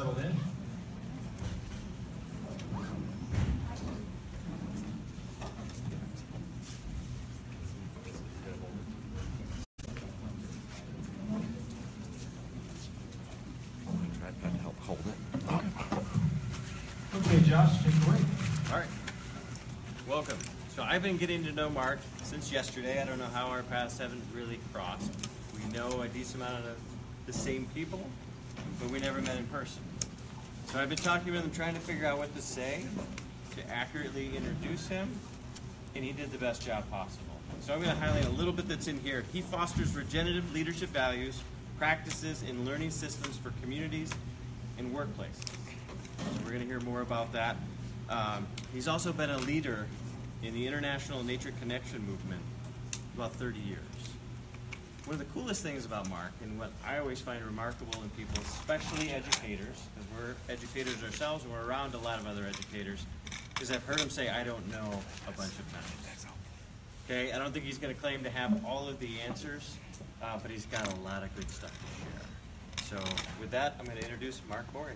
settled in. To help hold it. Okay, Josh, take it away. All right. Welcome. So I've been getting to know Mark since yesterday. I don't know how our paths haven't really crossed. We know a decent amount of the same people, but we never met in person. So I've been talking with him, trying to figure out what to say to accurately introduce him, and he did the best job possible. So I'm going to highlight a little bit that's in here. He fosters regenerative leadership values, practices, and learning systems for communities and workplaces. So we're going to hear more about that. Um, he's also been a leader in the International Nature Connection movement about 30 years. One of the coolest things about Mark, and what I always find remarkable in people, especially educators, because we're educators ourselves and we're around a lot of other educators, is I've heard him say, I don't know a bunch of times. Okay, I don't think he's going to claim to have all of the answers, uh, but he's got a lot of good stuff to share. So with that, I'm going to introduce Mark Morey.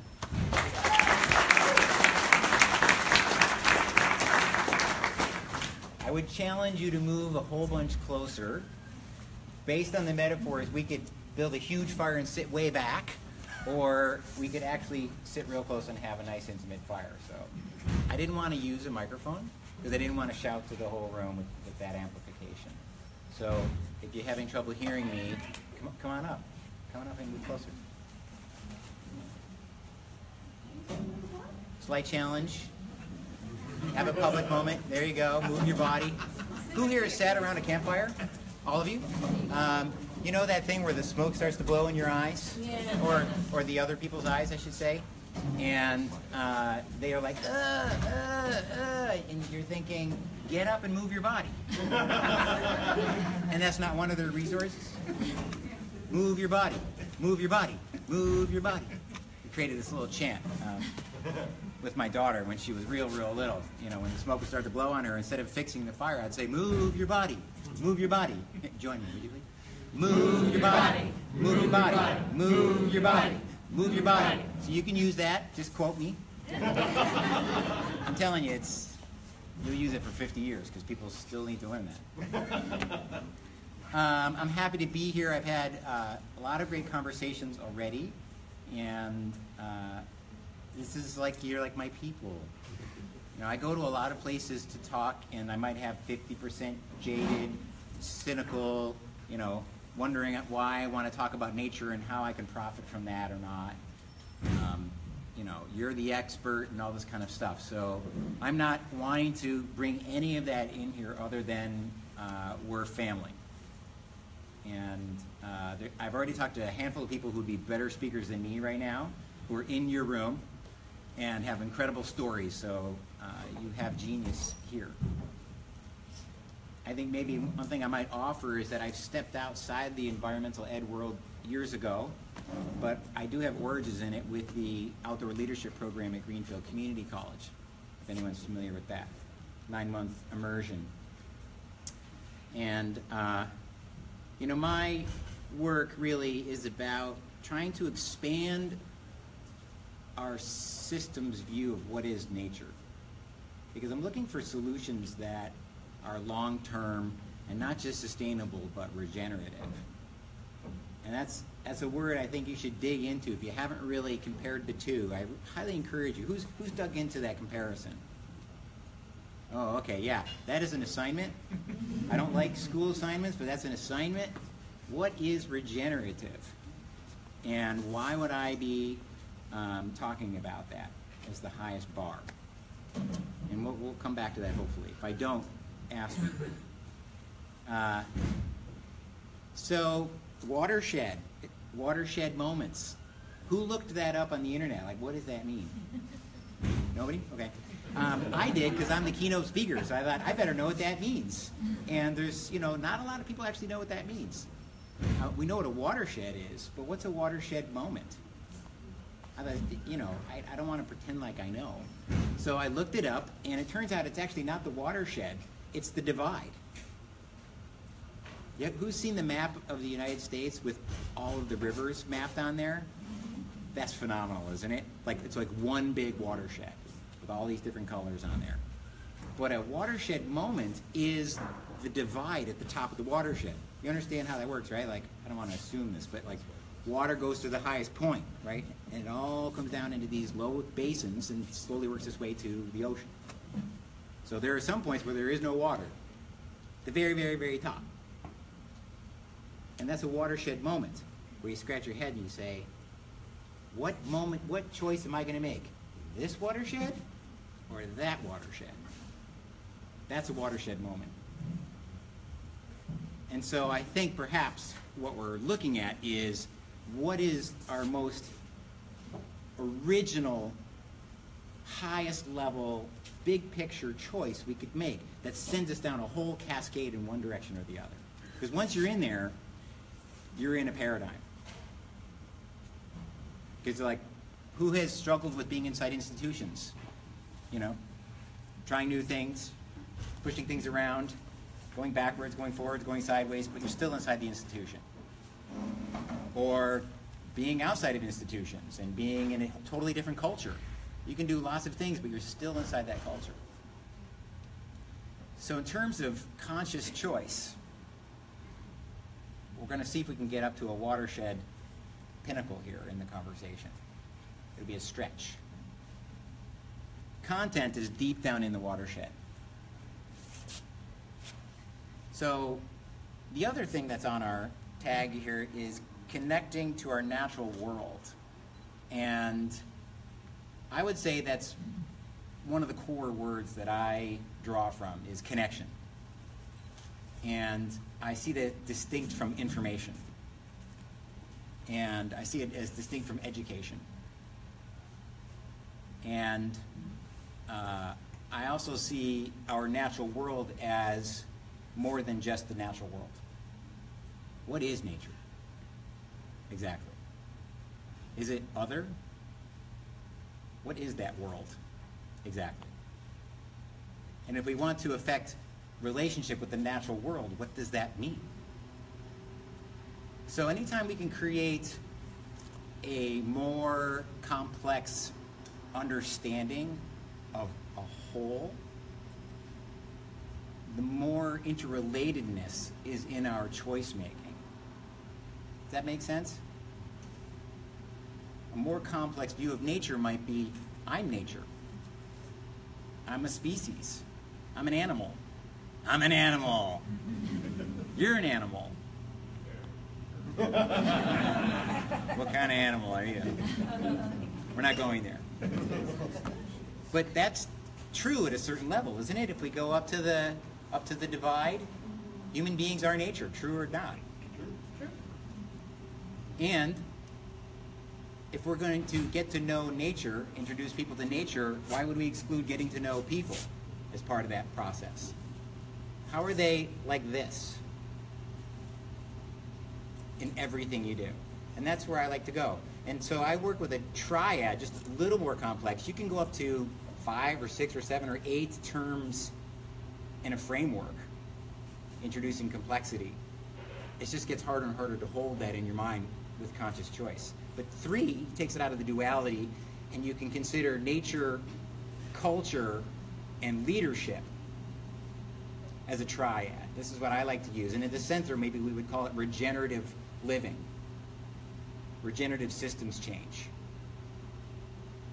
I would challenge you to move a whole bunch closer. Based on the metaphors, we could build a huge fire and sit way back, or we could actually sit real close and have a nice intimate fire. So I didn't want to use a microphone because I didn't want to shout to the whole room with, with that amplification. So if you're having trouble hearing me, come, come on up. Come on up and move closer. Slight challenge. Have a public moment. There you go. Move your body. Who here has sat around a campfire? All of you? Um, you know that thing where the smoke starts to blow in your eyes? Yeah. Or, or the other people's eyes, I should say. And uh, they are like, uh, uh, uh, and you're thinking, get up and move your body. and that's not one of their resources? Move your body. Move your body. Move your body. We created this little chant. Um, with my daughter when she was real, real little. You know, when the smoke would start to blow on her, instead of fixing the fire, I'd say, "Move your body, move your body." Join me, would you please? Move your body, move your body, move your body, move your body. So you can use that. Just quote me. I'm telling you, it's you'll use it for 50 years because people still need to learn that. Um, I'm happy to be here. I've had uh, a lot of great conversations already, and uh, this is like you're like my people. You know, I go to a lot of places to talk, and I might have 50% jaded, cynical, you know, wondering why I want to talk about nature and how I can profit from that or not. Um, you know, you're the expert and all this kind of stuff. So I'm not wanting to bring any of that in here other than uh, we're family. And uh, there, I've already talked to a handful of people who'd be better speakers than me right now, who are in your room and have incredible stories. So uh, you have genius here. I think maybe one thing I might offer is that I've stepped outside the environmental ed world years ago, but I do have origins in it with the outdoor leadership program at Greenfield Community College, if anyone's familiar with that. Nine month immersion. And, uh, you know, my work really is about trying to expand our system's view of what is nature. Because I'm looking for solutions that are long term and not just sustainable but regenerative. And that's that's a word I think you should dig into if you haven't really compared the two. I highly encourage you. Who's who's dug into that comparison? Oh, okay, yeah. That is an assignment. I don't like school assignments, but that's an assignment. What is regenerative? And why would I be um, talking about that as the highest bar. And we'll, we'll come back to that hopefully. If I don't, ask me. Uh, so, watershed, watershed moments. Who looked that up on the internet? Like, what does that mean? Nobody? Okay. Um, I did because I'm the keynote speaker, so I thought I better know what that means. And there's, you know, not a lot of people actually know what that means. Uh, we know what a watershed is, but what's a watershed moment? I thought, you know, I, I don't want to pretend like I know. So I looked it up, and it turns out it's actually not the watershed, it's the divide. Yeah, who's seen the map of the United States with all of the rivers mapped on there? That's phenomenal, isn't it? Like it's like one big watershed with all these different colors on there. But a watershed moment is the divide at the top of the watershed. You understand how that works, right? Like I don't want to assume this, but like water goes to the highest point, right? And it all comes down into these low basins and slowly works its way to the ocean. So there are some points where there is no water. The very, very, very top. And that's a watershed moment where you scratch your head and you say, what moment, what choice am I going to make? This watershed or that watershed? That's a watershed moment. And so I think perhaps what we're looking at is what is our most original, highest level, big picture choice we could make that sends us down a whole cascade in one direction or the other. Because once you're in there, you're in a paradigm. Because like, who has struggled with being inside institutions? You know, trying new things, pushing things around, going backwards, going forwards, going sideways, but you're still inside the institution. Or being outside of institutions and being in a totally different culture. You can do lots of things, but you're still inside that culture. So in terms of conscious choice, we're going to see if we can get up to a watershed pinnacle here in the conversation. It'll be a stretch. Content is deep down in the watershed. So the other thing that's on our tag here is connecting to our natural world. And I would say that's one of the core words that I draw from is connection. And I see that distinct from information. And I see it as distinct from education. And uh, I also see our natural world as more than just the natural world. What is nature? Exactly. Is it other? What is that world? Exactly. And if we want to affect relationship with the natural world, what does that mean? So anytime we can create a more complex understanding of a whole, the more interrelatedness is in our choice making. That make sense? A more complex view of nature might be I'm nature. I'm a species. I'm an animal. I'm an animal. You're an animal. what kind of animal are you? We're not going there. But that's true at a certain level, isn't it? If we go up to the up to the divide, human beings are nature, true or not. And if we're going to get to know nature, introduce people to nature, why would we exclude getting to know people as part of that process? How are they like this in everything you do? And that's where I like to go. And so I work with a triad, just a little more complex. You can go up to five or six or seven or eight terms in a framework, introducing complexity. It just gets harder and harder to hold that in your mind with conscious choice. But three takes it out of the duality, and you can consider nature, culture, and leadership as a triad. This is what I like to use. And in the center, maybe we would call it regenerative living, regenerative systems change.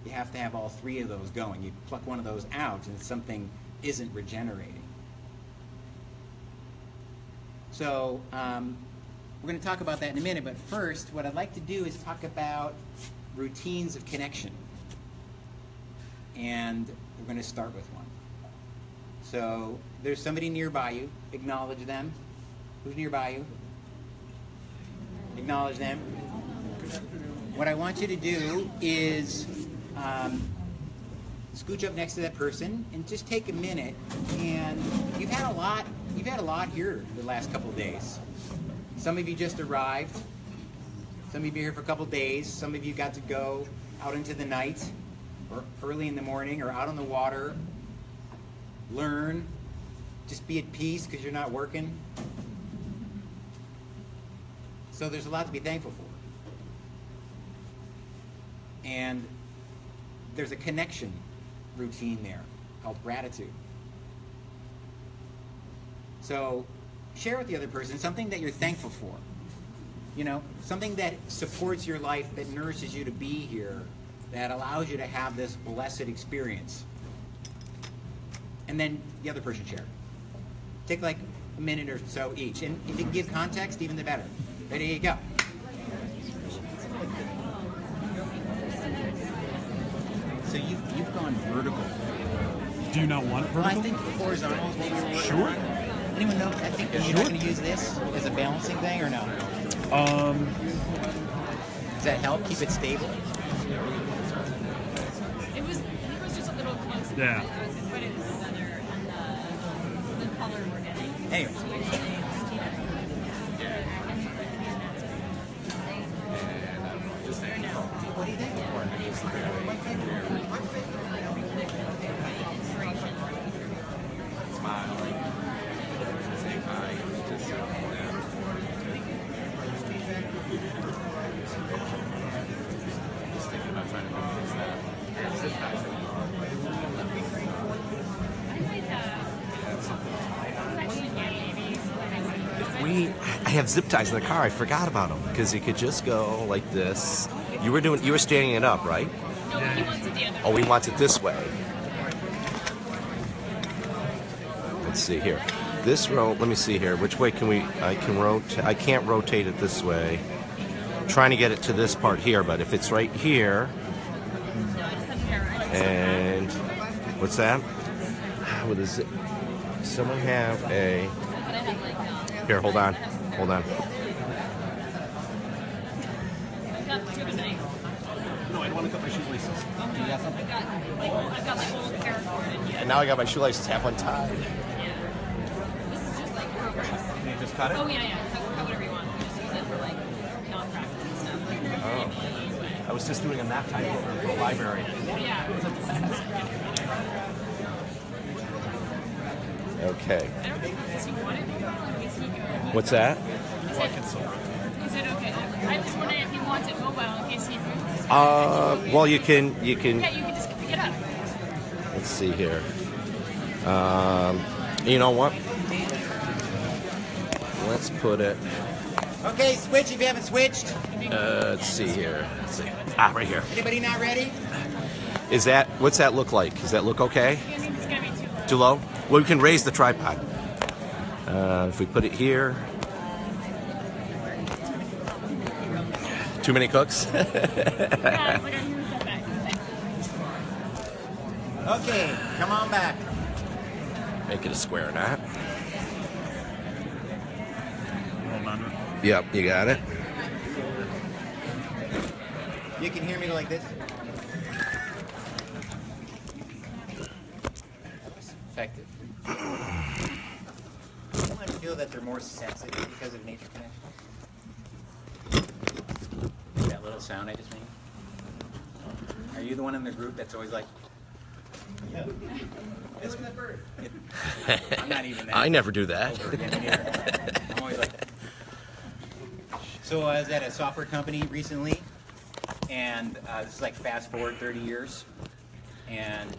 You have to have all three of those going. You pluck one of those out, and something isn't regenerating. So, um, we're going to talk about that in a minute, but first, what I'd like to do is talk about routines of connection. And we're going to start with one. So, there's somebody nearby you, acknowledge them. Who's nearby you? Acknowledge them. What I want you to do is um, scooch up next to that person and just take a minute. And you've had a lot. You've had a lot here the last couple of days. Some of you just arrived. Some of you here for a couple days. Some of you got to go out into the night or early in the morning or out on the water. Learn. Just be at peace because you're not working. So there's a lot to be thankful for. And there's a connection routine there called gratitude. So share with the other person something that you're thankful for. You know, something that supports your life, that nourishes you to be here, that allows you to have this blessed experience. And then the other person share. Take like a minute or so each. And if you can give context, even the better. Ready, you go. So you've, you've gone vertical. Do you not want it Well, I think horizontal Sure. Anyone know? I think you're not going to use this as a balancing thing or no? Um, Does that help keep it stable? It was, I think it was just a little close. Yeah. I was just waiting for the weather and the, the color we're getting. Anyway, what do you think? We, I have zip ties in the car. I forgot about them because you could just go like this. You were doing, you were standing it up, right? No, he wants it the other Oh, he wants it this way. Let's see here. This row. Let me see here. Which way can we? I can rotate. I can't rotate it this way. I'm trying to get it to this part here, but if it's right here, No, I just have hair. I just and what's that? What is it? Someone have a. but I have like, Here, hold on. Hold on. I've got two tonight. no, I don't want to cut my shoelaces. I've got like, I've got like old paracord and And now I got my shoelaces half untied. yeah. This is just like progress. Can you just cut Oh yeah, yeah. Cut, cut whatever you want. We just use it for like non-practice and stuff. Like, oh. I was just doing a map type over for the library. Yeah. Okay. What's don't think does he want it. Is he good? What's that? Is it, is it okay? I was wondering if he wants it mobile in case he. Uh, well, you can, you can. yeah, can. you can just pick it up. Let's see here. Um, you know what? Let's put it. Okay, switch if you haven't switched. Uh, let's see here. Let's see. Ah, right here. Anybody not ready? Is that? What's that look like? Does that look okay? It's gonna be too low. Too low? Well, we can raise the tripod. Uh, if we put it here. Too many cooks? Yeah, like a huge setback. Okay, come on back. Make it a square knot. Yep, you got it. You can hear me like this. Effective. I feel that they're more sensitive because of nature connection. That little sound I just made. Are you the one in the group that's always like? Look at that bird. I'm not even that. I never do that. over again either. I'm always like. So I was at a software company recently, and uh, this is like fast forward 30 years, and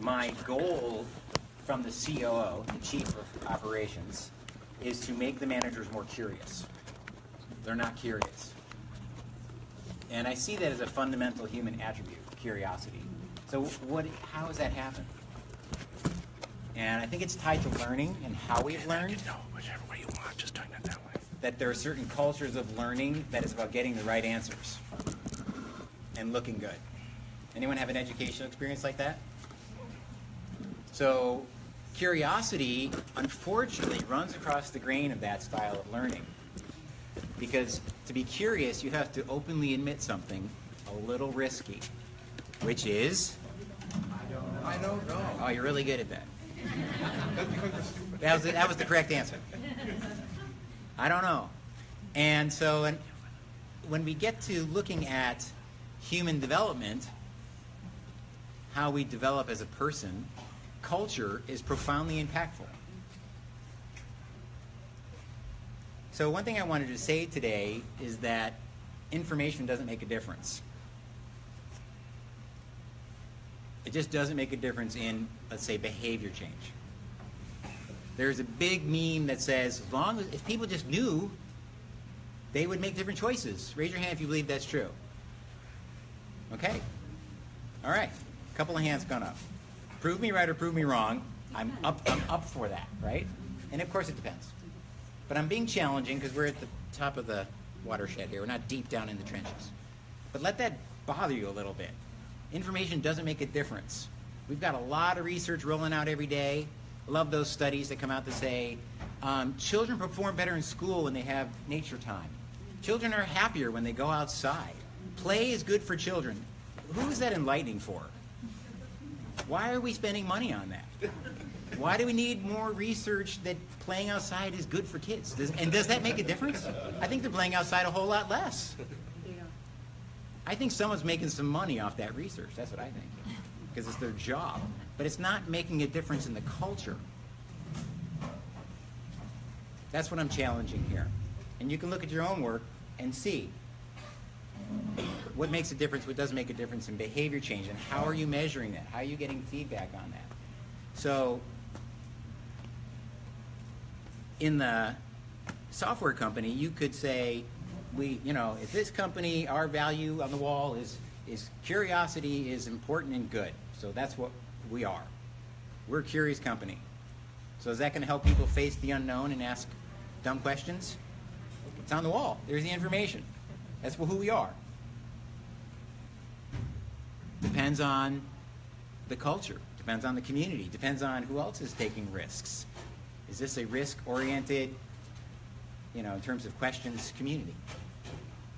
my goal from the COO, the Chief of Operations, is to make the managers more curious. They're not curious. And I see that as a fundamental human attribute, curiosity. So what, how does that happen? And I think it's tied to learning and how we've learned No, whichever way you want. Just turn it that way. that there are certain cultures of learning that is about getting the right answers and looking good. Anyone have an educational experience like that? So, curiosity, unfortunately, runs across the grain of that style of learning. Because to be curious, you have to openly admit something a little risky, which is. I don't know. Oh, you're really good at that. That was, the- that was the correct answer. I don't know. And so and when we get to looking at human development, how we develop as a person, culture is profoundly impactful. So one thing I wanted to say today is that information doesn't make a difference. It just doesn't make a difference in, let's say, behavior change. There's a big meme that says, as long as if people just knew, they would make different choices. Raise your hand if you believe that's true. Okay. All right. A couple of hands gone up. Prove me right or prove me wrong. I'm up. I'm up for that, right? And of course, it depends. But I'm being challenging because we're at the top of the watershed here. We're not deep down in the trenches. But let that bother you a little bit. Information doesn't make a difference. We've got a lot of research rolling out every day. Love those studies that come out that say um, children perform better in school when they have nature time. Children are happier when they go outside. Play is good for children. Who is that enlightening for? Why are we spending money on that? Why do we need more research that playing outside is good for kids? Does, and does that make a difference? I think they're playing outside a whole lot less. I think someone's making some money off that research. That's what I think. Because it's their job. But it's not making a difference in the culture. That's what I'm challenging here. And you can look at your own work and see what makes a difference, what doesn't make a difference in behavior change, and how are you measuring that? How are you getting feedback on that? So, in the software company, you could say, we, you know, if this company, our value on the wall is, is curiosity is important and good. So that's what we are. We're a curious company. So is that going to help people face the unknown and ask dumb questions? It's on the wall. There's the information. That's who we are. Depends on the culture. Depends on the community. Depends on who else is taking risks. Is this a risk-oriented, you know, in terms of questions, community?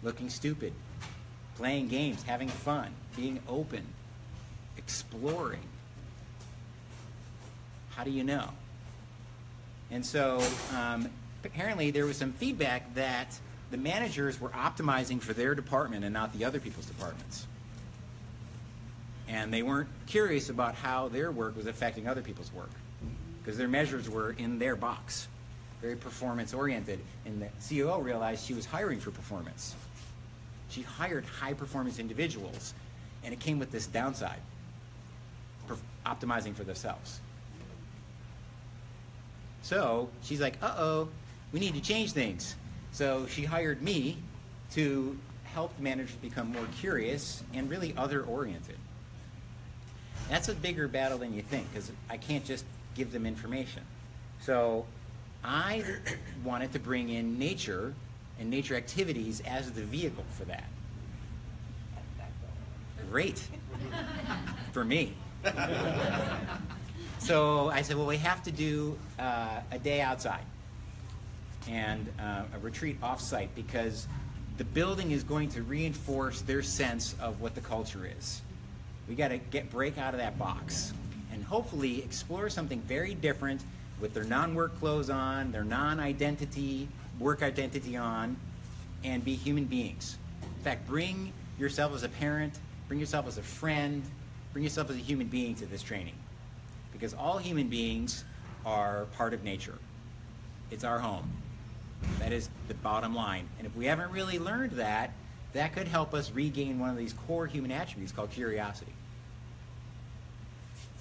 Looking stupid, playing games, having fun, being open, exploring. How do you know? And so um, apparently there was some feedback that the managers were optimizing for their department and not the other people's departments. And they weren't curious about how their work was affecting other people's work because their measures were in their box, very performance oriented. And the COO realized she was hiring for performance. She hired high performance individuals, and it came with this downside optimizing for themselves. So she's like, uh oh, we need to change things. So she hired me to help the managers become more curious and really other oriented. That's a bigger battle than you think because I can't just give them information. So I wanted to bring in nature and nature activities as the vehicle for that. Great for me. so I said, well, we have to do uh, a day outside and uh, a retreat offsite because the building is going to reinforce their sense of what the culture is. We got to get break out of that box and hopefully explore something very different with their non-work clothes on, their non-identity, work identity on, and be human beings. In fact, bring yourself as a parent, bring yourself as a friend, bring yourself as a human being to this training. Because all human beings are part of nature. It's our home. That is the bottom line. And if we haven't really learned that, that could help us regain one of these core human attributes called curiosity.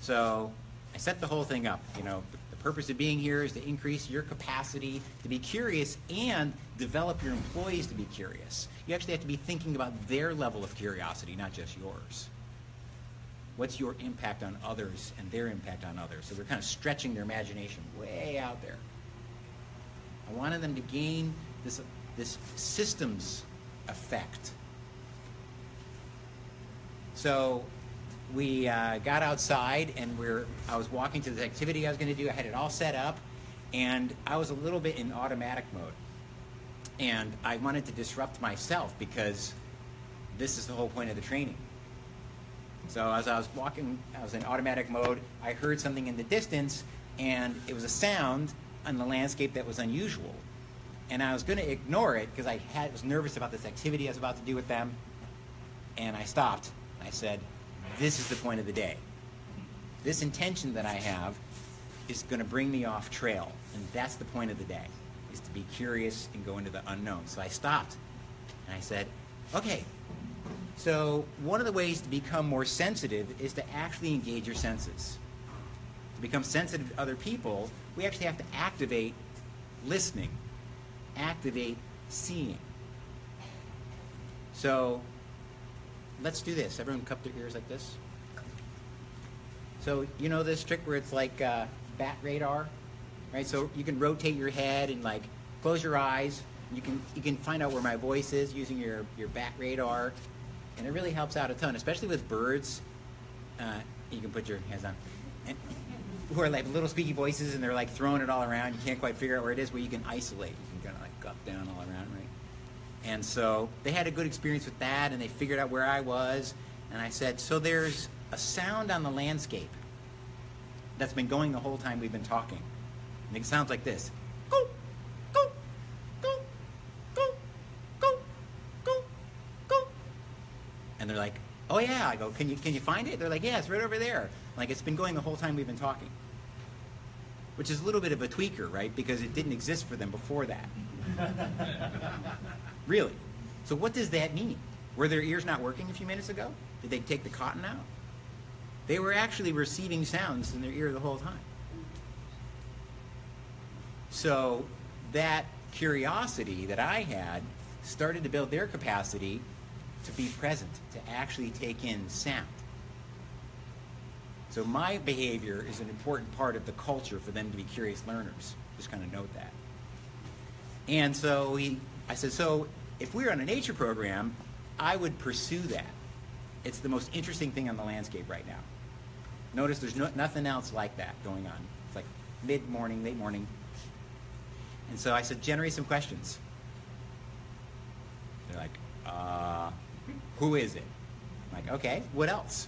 So I set the whole thing up. You know, the purpose of being here is to increase your capacity to be curious and develop your employees to be curious. You actually have to be thinking about their level of curiosity, not just yours. What's your impact on others and their impact on others? So we're kind of stretching their imagination way out there. I wanted them to gain this, this systems effect. So we uh, got outside and we're, I was walking to the activity I was going to do. I had it all set up and I was a little bit in automatic mode. And I wanted to disrupt myself because this is the whole point of the training. So as I was walking, I was in automatic mode. I heard something in the distance and it was a sound on the landscape that was unusual. And I was going to ignore it because I had, was nervous about this activity I was about to do with them. And I stopped. I said, This is the point of the day. This intention that I have is going to bring me off trail. And that's the point of the day, is to be curious and go into the unknown. So I stopped. And I said, Okay, So one of the ways to become more sensitive is to actually engage your senses. To become sensitive to other people, we actually have to activate listening, activate seeing. So let's do this. Everyone cup their ears like this. So you know this trick where it's like uh, bat radar, right? So you can rotate your head and like close your eyes. You can you can find out where my voice is using your your bat radar, and it really helps out a ton, especially with birds. Uh, you can put your hands on. And, who are like little squeaky voices and they're like throwing it all around. You can't quite figure out where it is. Where you can isolate. You can kind of like up down all around? And so they had a good experience with that, and they figured out where I was. And I said, so there's a sound on the landscape that's been going the whole time we've been talking. And it sounds like this. Go, go, go, go, go, go, go. And they're like, oh yeah. I go, can you, can you find it? They're like, yeah, it's right over there. Like it's been going the whole time we've been talking. Which is a little bit of a tweaker, right? Because it didn't exist for them before that. really. So what does that mean? Were their ears not working a few minutes ago? Did they take the cotton out? They were actually receiving sounds in their ear the whole time. So that curiosity that I had started to build their capacity to be present, to actually take in sound. So my behavior is an important part of the culture for them to be curious learners. Just kind of note that. And so he, I said, so if we were on a nature program, I would pursue that. It's the most interesting thing on the landscape right now. Notice there's no, nothing else like that going on. It's like mid morning, late morning. And so I said, generate some questions. They're like, uh, who is it? I'm like, okay, what else?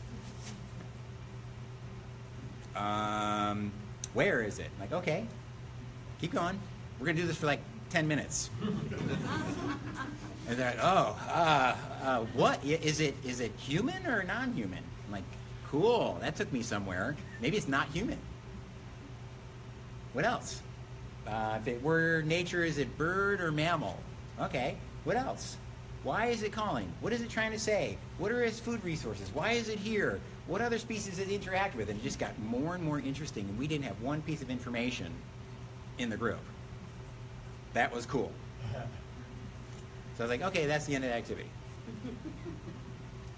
Um, where is it? I'm like, okay, keep going. We're gonna do this for like 10 minutes. and they're like, oh, uh, uh, what? Is it, is it human or non-human? I'm like, cool, that took me somewhere. Maybe it's not human. What else? Uh, if it were nature, is it bird or mammal? Okay, what else? Why is it calling? What is it trying to say? What are its food resources? Why is it here? What other species does it interact with? And it just got more and more interesting, and we didn't have one piece of information in the group. That was cool. So I was like, okay, that's the end of the activity.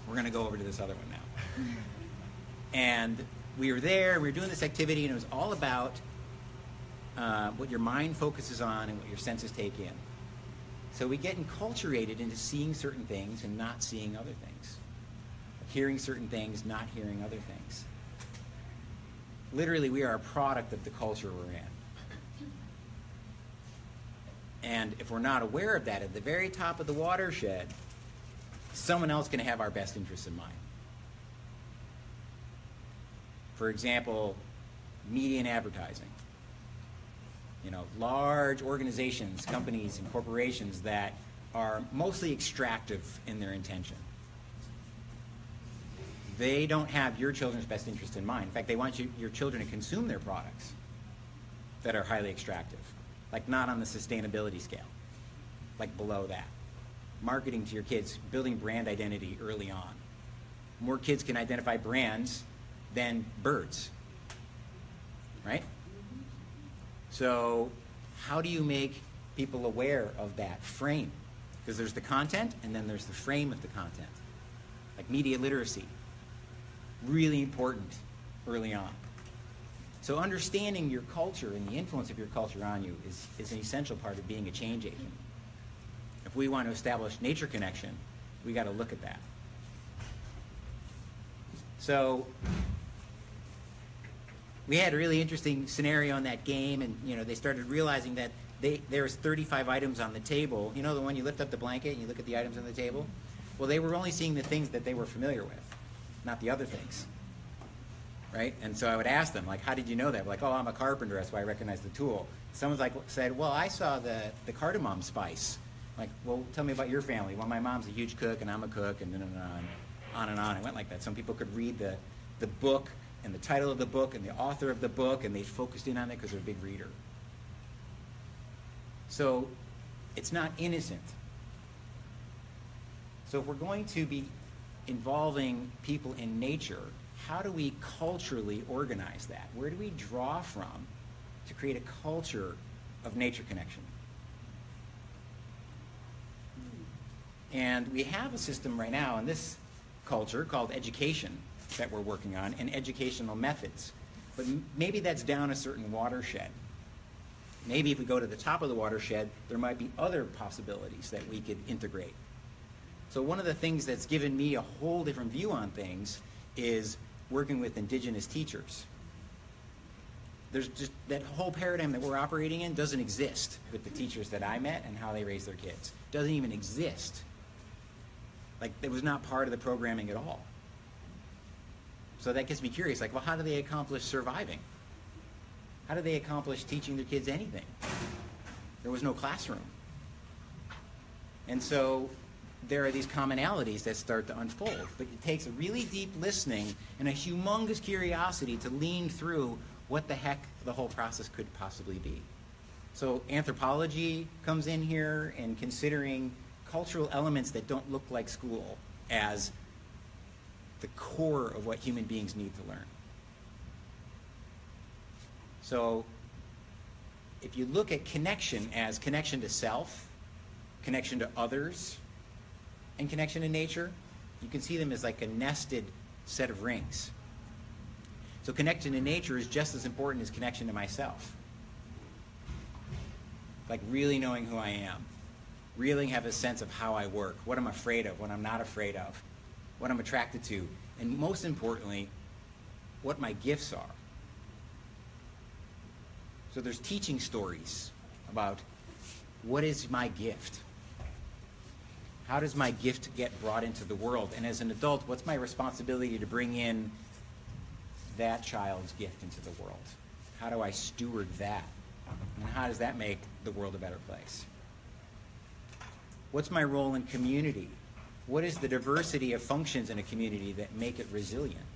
We're going to go over to this other one now. And we were there, we were doing this activity, and it was all about uh, what your mind focuses on and what your senses take in. So we get enculturated into seeing certain things and not seeing other things, hearing certain things, not hearing other things. Literally, we are a product of the culture we're in. And if we're not aware of that, at the very top of the watershed, someone else can have our best interests in mind. For example, media and advertising. You know, large organizations, companies, and corporations that are mostly extractive in their intention. They don't have your children's best interest in mind. In fact, they want you, your children to consume their products that are highly extractive, like not on the sustainability scale, like below that. Marketing to your kids, building brand identity early on. More kids can identify brands than birds, right? So, how do you make people aware of that frame? Because there's the content and then there's the frame of the content. Like media literacy. Really important early on. So, understanding your culture and the influence of your culture on you is, is an essential part of being a change agent. If we want to establish nature connection, we got to look at that. So, we had a really interesting scenario in that game, and you know they started realizing that they, there was 35 items on the table. You know the one you lift up the blanket and you look at the items on the table. Well, they were only seeing the things that they were familiar with, not the other things. Right? And so I would ask them, like, how did you know that? Like, oh, I'm a carpenter, that's why I recognize the tool. Someone's like said, well, I saw the the cardamom spice. Like, well, tell me about your family. Well, my mom's a huge cook, and I'm a cook, and on and on, on and on. It went like that. Some people could read the the book and the title of the book and the author of the book, and they focused in on it because they're a big reader. So it's not innocent. So if we're going to be involving people in nature, how do we culturally organize that? Where do we draw from to create a culture of nature connection? And we have a system right now in this culture called education that we're working on and educational methods. But maybe that's down a certain watershed. Maybe if we go to the top of the watershed, there might be other possibilities that we could integrate. So one of the things that's given me a whole different view on things is working with indigenous teachers. There's just that whole paradigm that we're operating in doesn't exist with the teachers that I met and how they raise their kids. Doesn't even exist. Like it was not part of the programming at all. So that gets me curious. Like, well, how do they accomplish surviving? How do they accomplish teaching their kids anything? There was no classroom. And so there are these commonalities that start to unfold. But it takes a really deep listening and a humongous curiosity to lean through what the heck the whole process could possibly be. So anthropology comes in here and considering cultural elements that don't look like school as the core of what human beings need to learn. So if you look at connection as connection to self, connection to others, and connection to nature, you can see them as like a nested set of rings. So connection to nature is just as important as connection to myself. Like really knowing who I am, really have a sense of how I work, what I'm afraid of, what I'm not afraid of, what I'm attracted to, and most importantly, what my gifts are. So there's teaching stories about what is my gift? How does my gift get brought into the world? And as an adult, what's my responsibility to bring in that child's gift into the world? How do I steward that? And how does that make the world a better place? What's my role in community? What is the diversity of functions in a community that make it resilient?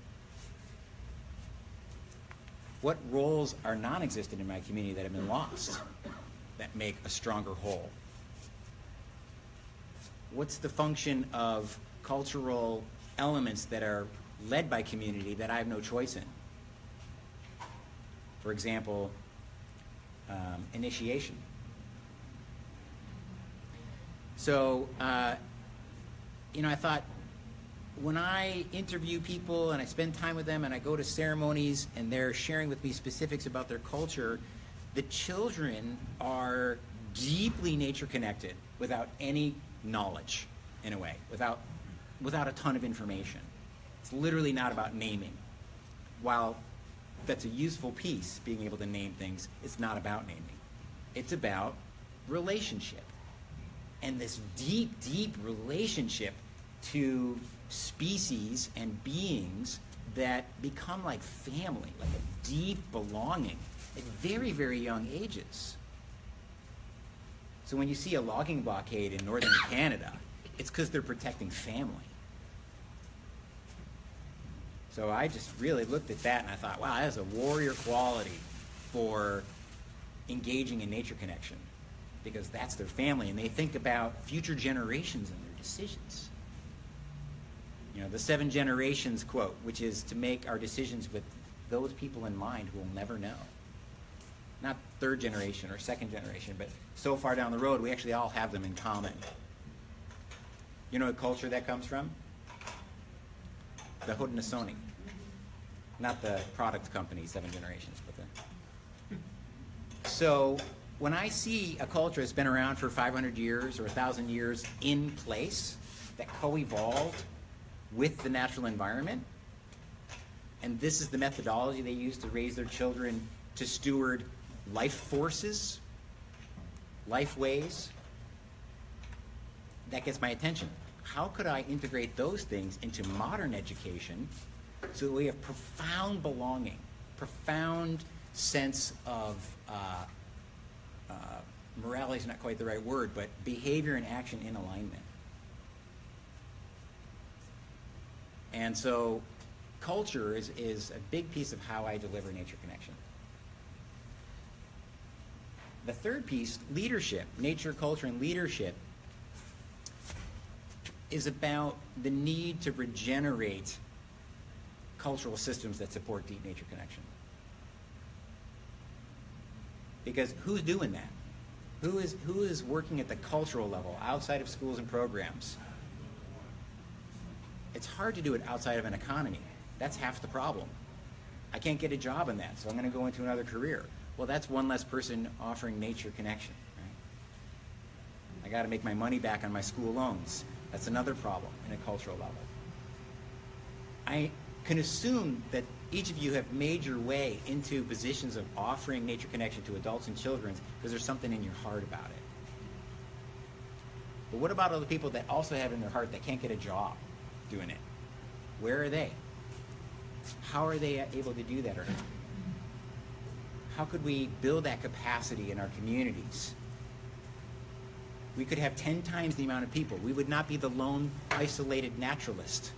What roles are non existent in my community that have been lost that make a stronger whole? What's the function of cultural elements that are led by community that I have no choice in? For example, um, initiation. So, uh, you know, I thought when I interview people and I spend time with them and I go to ceremonies and they're sharing with me specifics about their culture, the children are deeply nature connected without any knowledge, in a way, without, without a ton of information. It's literally not about naming. While that's a useful piece, being able to name things, it's not about naming. It's about relationship. And this deep, deep relationship to species and beings that become like family, like a deep belonging at very, very young ages. So when you see a logging blockade in northern Canada, it's because they're protecting family. So I just really looked at that and I thought, wow, that has a warrior quality for engaging in nature connection because that's their family and they think about future generations and their decisions. You know, the seven generations quote, which is to make our decisions with those people in mind who will never know. Not third generation or second generation, but so far down the road, we actually all have them in common. You know what culture that comes from? The Haudenosaunee. Not the product company, Seven Generations, but the. So when I see a culture that's been around for 500 years or 1,000 years in place, that co evolved with the natural environment, and this is the methodology they use to raise their children to steward life forces, life ways, that gets my attention. How could I integrate those things into modern education so that we have profound belonging, profound sense of uh, uh, morality is not quite the right word, but behavior and action in alignment. And so culture is, is a big piece of how I deliver nature connection. The third piece, leadership, nature, culture, and leadership. is about the need to regenerate cultural systems that support deep nature connection. Because who's doing that? Who is, who is working at the cultural level outside of schools and programs? It's hard to do it outside of an economy. That's half the problem. I can't get a job in that, so I'm going to go into another career. Well, that's one less person offering nature connection. Right? I got to make my money back on my school loans. That's another problem in a cultural level. I can assume that each of you have made your way into positions of offering nature connection to adults and children because there's something in your heart about it. But what about all the people that also have in their heart that can't get a job doing it? Where are they? How are they able to do that or not? How could we build that capacity in our communities? We could have 10 times the amount of people. We would not be the lone isolated naturalist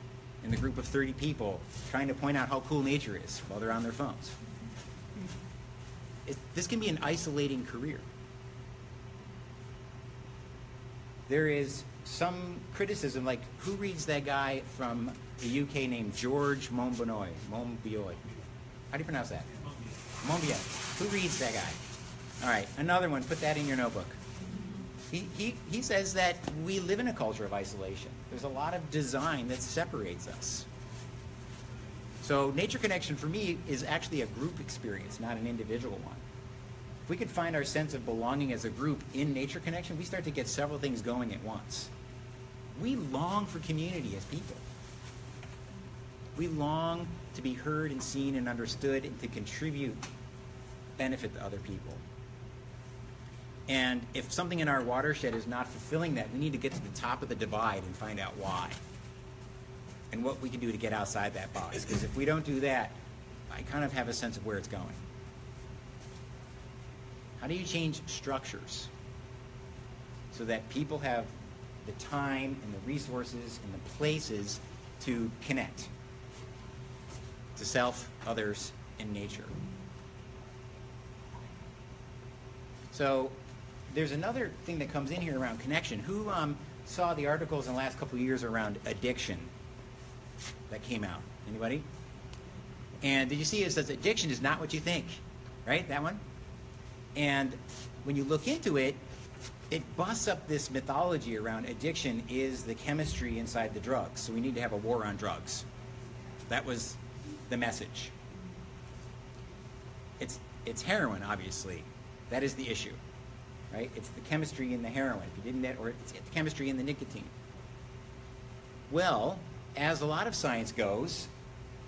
in the group of 30 people trying to point out how cool nature is while they're on their phones. It, this can be an isolating career. There is some criticism, like who reads that guy from the UK named George Monbiot? Monbiot. How do you pronounce that? Monbiot. Who reads that guy? All right, another one. Put that in your notebook. He, he, he says that we live in a culture of isolation. There's a lot of design that separates us. So nature connection for me is actually a group experience, not an individual one. If we could find our sense of belonging as a group in nature connection, we start to get several things going at once. We long for community as people. We long to be heard and seen and understood and to contribute benefit to other people. And if something in our watershed is not fulfilling that, we need to get to the top of the divide and find out why. And what we can do to get outside that box. Because if we don't do that, I kind of have a sense of where it's going. How do you change structures so that people have the time and the resources and the places to connect to self, others, and nature? So there's another thing that comes in here around connection. Who um, saw the articles in the last couple years around addiction that came out? Anybody? And did you see it says addiction is not what you think, right? That one. And when you look into it, it busts up this mythology around addiction is the chemistry inside the drugs. So we need to have a war on drugs. That was the message. It's it's heroin, obviously. That is the issue right? It's the chemistry in the heroin. If you didn't, that, or it's the chemistry in the nicotine. Well, as a lot of science goes,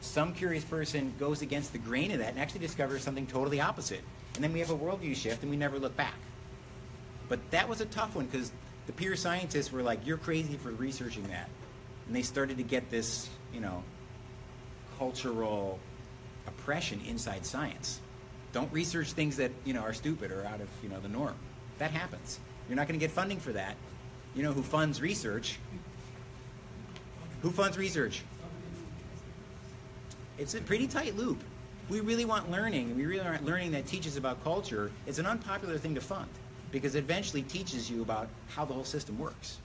some curious person goes against the grain of that and actually discovers something totally opposite. And then we have a worldview shift and we never look back. But that was a tough one because the peer scientists were like, you're crazy for researching that. And they started to get this, you know, cultural oppression inside science. Don't research things that, you know, are stupid or out of, you know, the norm. That happens. You're not going to get funding for that. You know who funds research? Who funds research? It's a pretty tight loop. We really want learning, and we really want learning that teaches about culture. It's an unpopular thing to fund because it eventually teaches you about how the whole system works.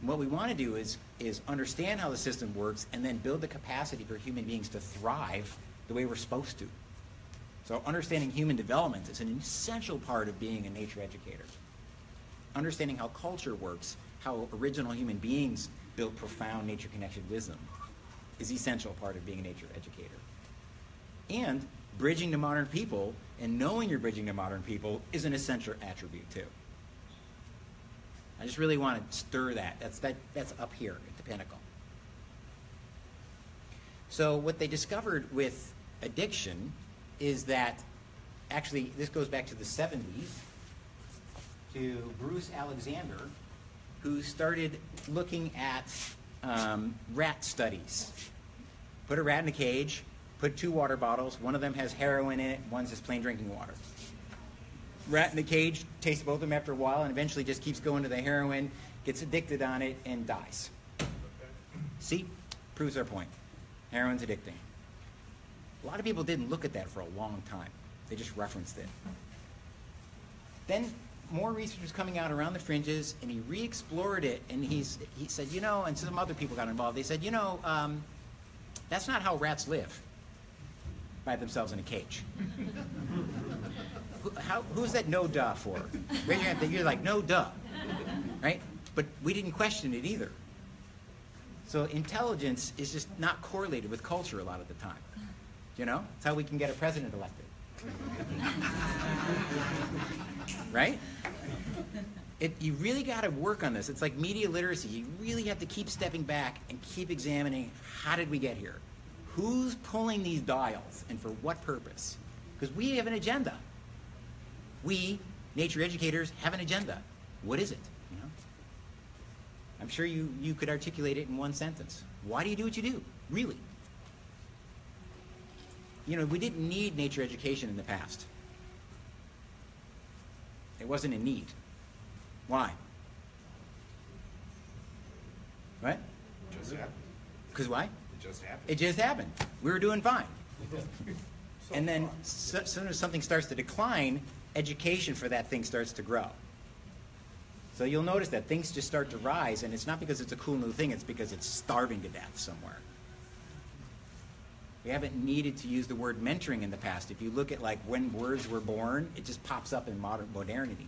And what we want to do is, is understand how the system works and then build the capacity for human beings to thrive the way we're supposed to. So understanding human development is an essential part of being a nature educator. Understanding how culture works, how original human beings built profound nature connected wisdom is essential part of being a nature educator. And bridging to modern people and knowing you're bridging to modern people is an essential attribute too. I just really want to stir that. That's that that's up here the pinnacle. So what they discovered with addiction is that actually this goes back to the 70s to Bruce Alexander, who started looking at um, rat studies. Put a rat in a cage, put two water bottles, one of them has heroin in it, one's just plain drinking water. Rat in the cage tastes both of them after a while and eventually just keeps going to the heroin, gets addicted on it, and dies. See? Proves our point. Heroin's addicting. A lot of people didn't look at that for a long time. They just referenced it. Then more research was coming out around the fringes, and he re-explored it, and he's he said, you know, and some other people got involved. They said, you know, um, that's not how rats live by themselves in a cage. Who, how, who's that no duh for? Raise your hand. You're like no duh, right? But we didn't question it either. So intelligence is just not correlated with culture a lot of the time. You know, it's how we can get a president elected. right? It, you really got to work on this. It's like media literacy. You really have to keep stepping back and keep examining how did we get here? Who's pulling these dials and for what purpose? Because we have an agenda. We, nature educators, have an agenda. What is it? I'm sure you, you could articulate it in one sentence. Why do you do what you do? Really? You know, we didn't need nature education in the past. It wasn't a need. Why? What? Just happened. Because why? It just happened. It just happened. We were doing fine. and then, so, as soon as something starts to decline, education for that thing starts to grow. So you'll notice that things just start to rise, and it's not because it's a cool new thing, it's because it's starving to death somewhere. We haven't needed to use the word mentoring in the past. If you look at like when words were born, it just pops up in modern modernity.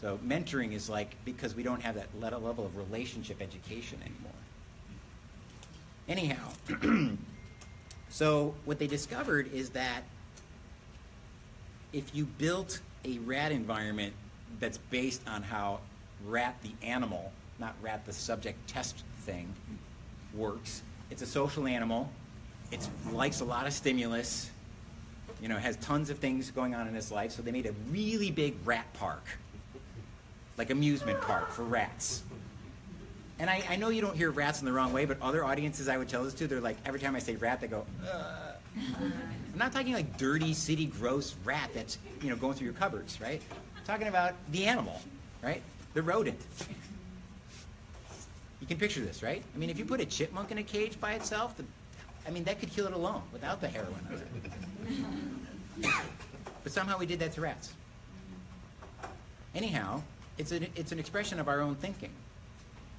So mentoring is like because we don't have that level of relationship education anymore. Anyhow, so what they discovered is that if you built a rat environment that's based on how rat the animal, not rat the subject test thing, works, it's a social animal. It likes a lot of stimulus. You know, has tons of things going on in its life. So they made a really big rat park, like amusement park for rats. And I, I know you don't hear rats in the wrong way, but other audiences I would tell this to, they're like, every time I say rat, they go, uh. I'm not talking like dirty, city, gross rat that's, you know, going through your cupboards, right? Talking about the animal, right? The rodent. You can picture this, right? I mean, if you put a chipmunk in a cage by itself, the, I mean, that could kill it alone without the heroin. But somehow we did that to rats. Anyhow, it's an, it's an expression of our own thinking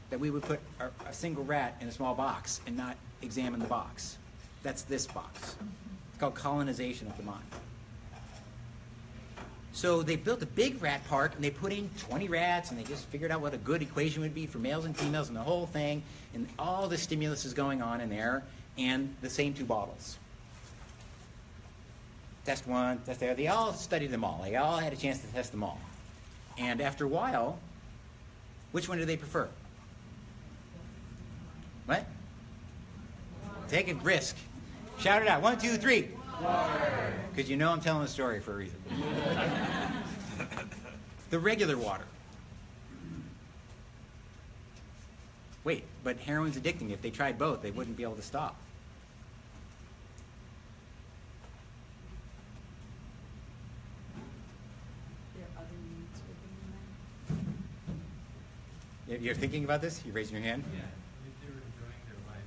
that we would put our, a single rat in a small box and not examine the box. That's this box. It's called colonization of the mind. So they built a big rat park and they put in 20 rats and they just figured out what a good equation would be for males and females and the whole thing. And all the stimulus is going on in there and the same two bottles. Test one, test there. They all studied them all. They all had a chance to test them all. And after a while, which one do they prefer? What? Take a risk. Shout it out. One, two, three. Because you know I'm telling a story for a reason. the regular water. Wait, but heroin's addicting. If they tried both, they wouldn't be able to stop. There are other needs within that. You- You're thinking about this? You're raising your hand? Yeah, if they were enjoying their life,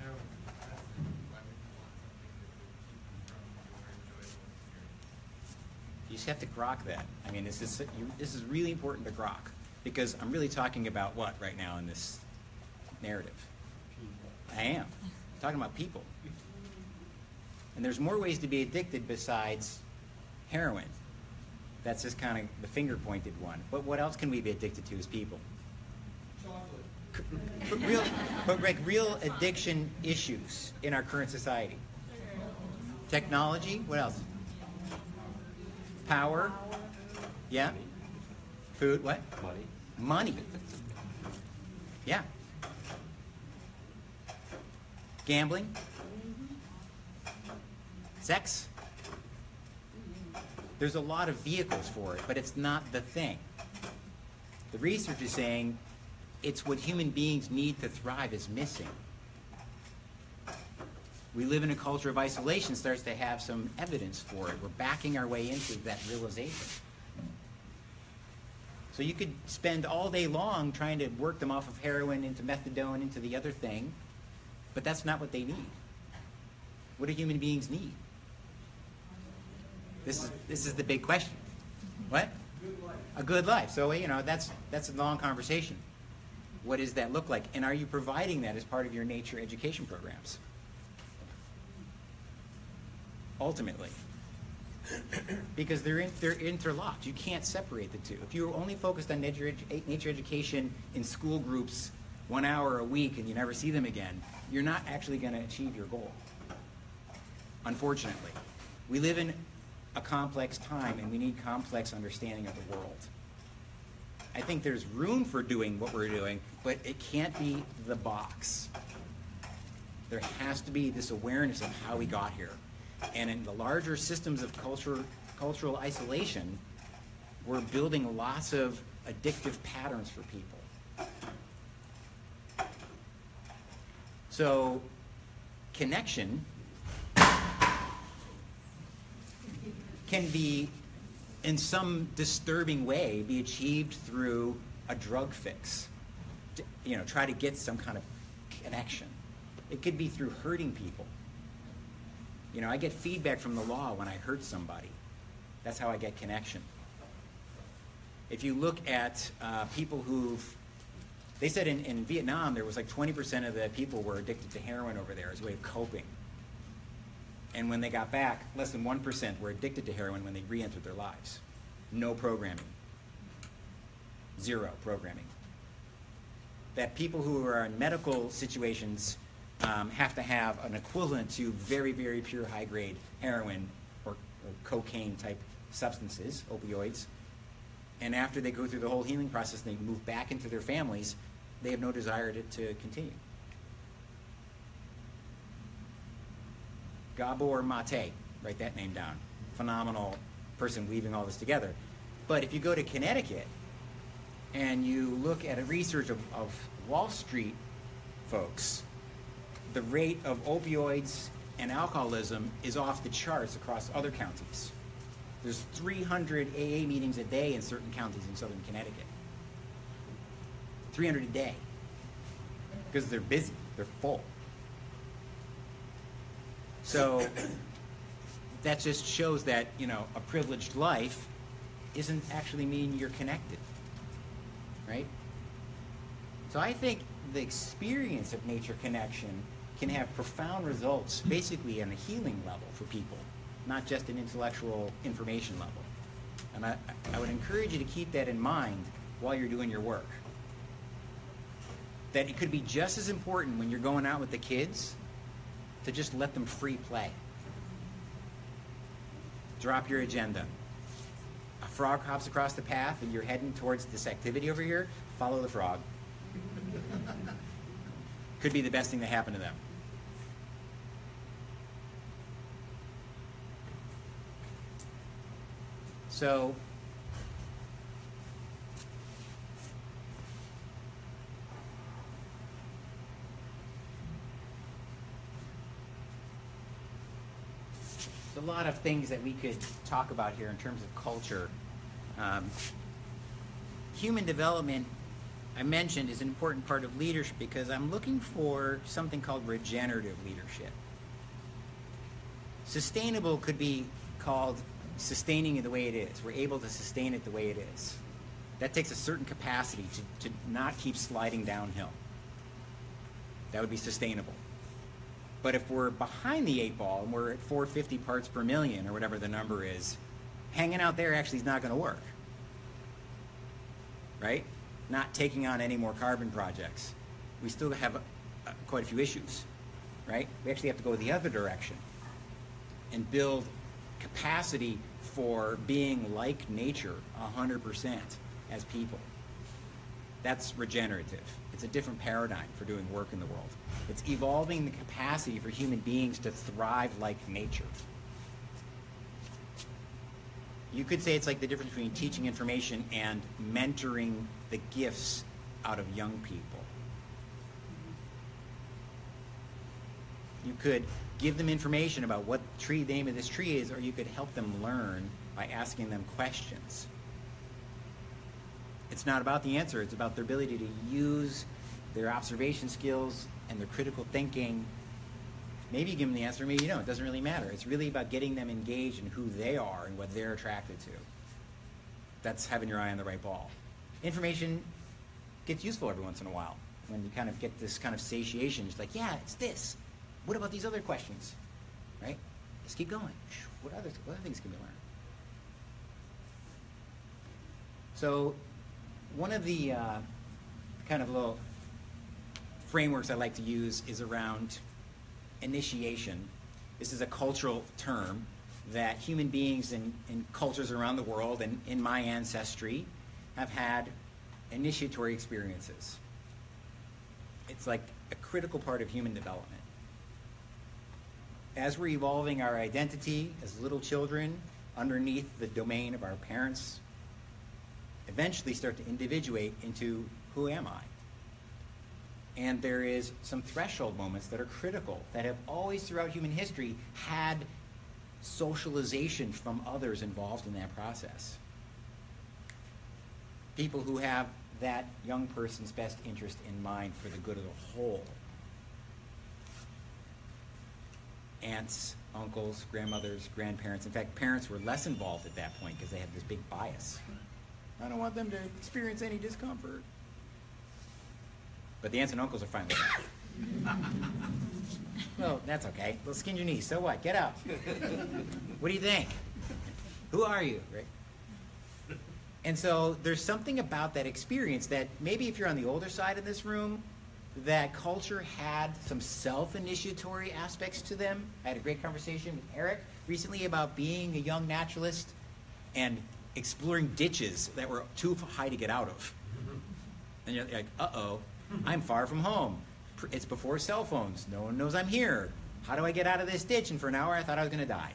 heroin is depressing, why would you want something that would keep you from your enjoyable experience? You just have to grok that. I mean, this is you, this is really important to grok because I'm really talking about what right now in this narrative. I am I'm talking about people, and there's more ways to be addicted besides heroin. That's just kind of the finger pointed one. But what else can we be addicted to as people? But real, but like real addiction issues in our current society. Technology. What else? Power. Yeah. Food. What? Money. Money. Yeah. Gambling. Sex. There's a lot of vehicles for it, but it's not the thing. The research is saying it's what human beings need to thrive is missing. We live in a culture of isolation starts to have some evidence for it. We're backing our way into that realization. So you could spend all day long trying to work them off of heroin into methadone into the other thing, but that's not what they need. What do human beings need? This is this is the big question. What? A good life. So you know that's that's a long conversation. What does that look like? And are you providing that as part of your nature education programs? Ultimately. because they're, in, they're interlocked. You can't separate the two. If you're only focused on nature, edu- eh, nature education in school groups one hour a week and you never see them again, you're not actually going to achieve your goal. Unfortunately. We live in a complex time and we need complex understanding of the world. I think there's room for doing what we're doing, but it can't be the box. There has to be this awareness of how we got here. And in the larger systems of culture, cultural isolation, we're building lots of addictive patterns for people. So, connection can be, in some disturbing way, be achieved through a drug fix. You know, try to get some kind of connection. It could be through hurting people. You know, I get feedback from the law when I hurt somebody. That's how I get connection. If you look at uh, people who've, they said in, in Vietnam there was like 20% of the people were addicted to heroin over there as a way of coping. And when they got back, less than 1% were addicted to heroin when they re entered their lives. No programming. Zero programming. That people who are in medical situations um, have to have an equivalent to very, very pure high grade heroin or, or cocaine type substances, opioids. And after they go through the whole healing process, they move back into their families, they have no desire to, to continue. Gabor Mate, write that name down. Phenomenal person weaving all this together. But if you go to Connecticut and you look at a research of, of Wall Street folks, the rate of opioids and alcoholism is off the charts across other counties. There's 300 AA meetings a day in certain counties in southern Connecticut. 300 a day. Because they're busy, they're full. So that just shows that, you know, a privileged life isn't actually mean you're connected. Right? So I think the experience of nature connection can have profound results basically on a healing level for people, not just an intellectual information level. And I, I would encourage you to keep that in mind while you're doing your work. That it could be just as important when you're going out with the kids to just let them free play. Drop your agenda. A frog hops across the path and you're heading towards this activity over here, follow the frog. Could be the best thing that happened to them. So, there's a lot of things that we could talk about here in terms of culture. Um, human development, I mentioned, is an important part of leadership because I'm looking for something called regenerative leadership. Sustainable could be called sustaining it the way it is. We're able to sustain it the way it is. That takes a certain capacity to, to not keep sliding downhill. That would be sustainable. But if we're behind the eight ball and we're at 450 parts per million or whatever the number is, hanging out there actually is not going to work. Right? Not taking on any more carbon projects. We still have uh, quite a few issues. Right? We actually have to go the other direction and build capacity for being like nature 100% as people. That's regenerative. It's a different paradigm for doing work in the world. It's evolving the capacity for human beings to thrive like nature. You could say it's like the difference between teaching information and mentoring the gifts out of young people. You could give them information about what tree the name of this tree is, or you could help them learn by asking them questions. It's not about the answer, it's about their ability to use their observation skills and their critical thinking. Maybe you give them the answer, maybe you don't. It doesn't really matter. It's really about getting them engaged in who they are and what they're attracted to. That's having your eye on the right ball. Information gets useful every once in a while when you kind of get this kind of satiation. It's like, yeah, it's this. What about these other questions? Right? Let's keep going. What other, what other things can we learn? So, one of the uh, kind of little frameworks I like to use is around initiation. This is a cultural term that human beings in, in cultures around the world and in my ancestry have had initiatory experiences. It's like a critical part of human development. As we're evolving our identity as little children underneath the domain of our parents, eventually start to individuate into who am I? And there is some threshold moments that are critical that have always throughout human history had socialization from others involved in that process. People who have that young person's best interest in mind for the good of the whole. Aunts, uncles, grandmothers, grandparents. In fact, parents were less involved at that point because they had this big bias. I don't want them to experience any discomfort. But the aunts and uncles are fine with that. well, that's okay. Little skin your knees. So what? Get up. what do you think? Who are you? Right? And so there's something about that experience that maybe if you're on the older side in this room, that culture had some self-initiatory aspects to them. I had a great conversation with Eric recently about being a young naturalist and exploring ditches that were too high to get out of. And you're like, uh-oh, I'm far from home. It's before cell phones. No one knows I'm here. How do I get out of this ditch? And for an hour, I thought I was going to die.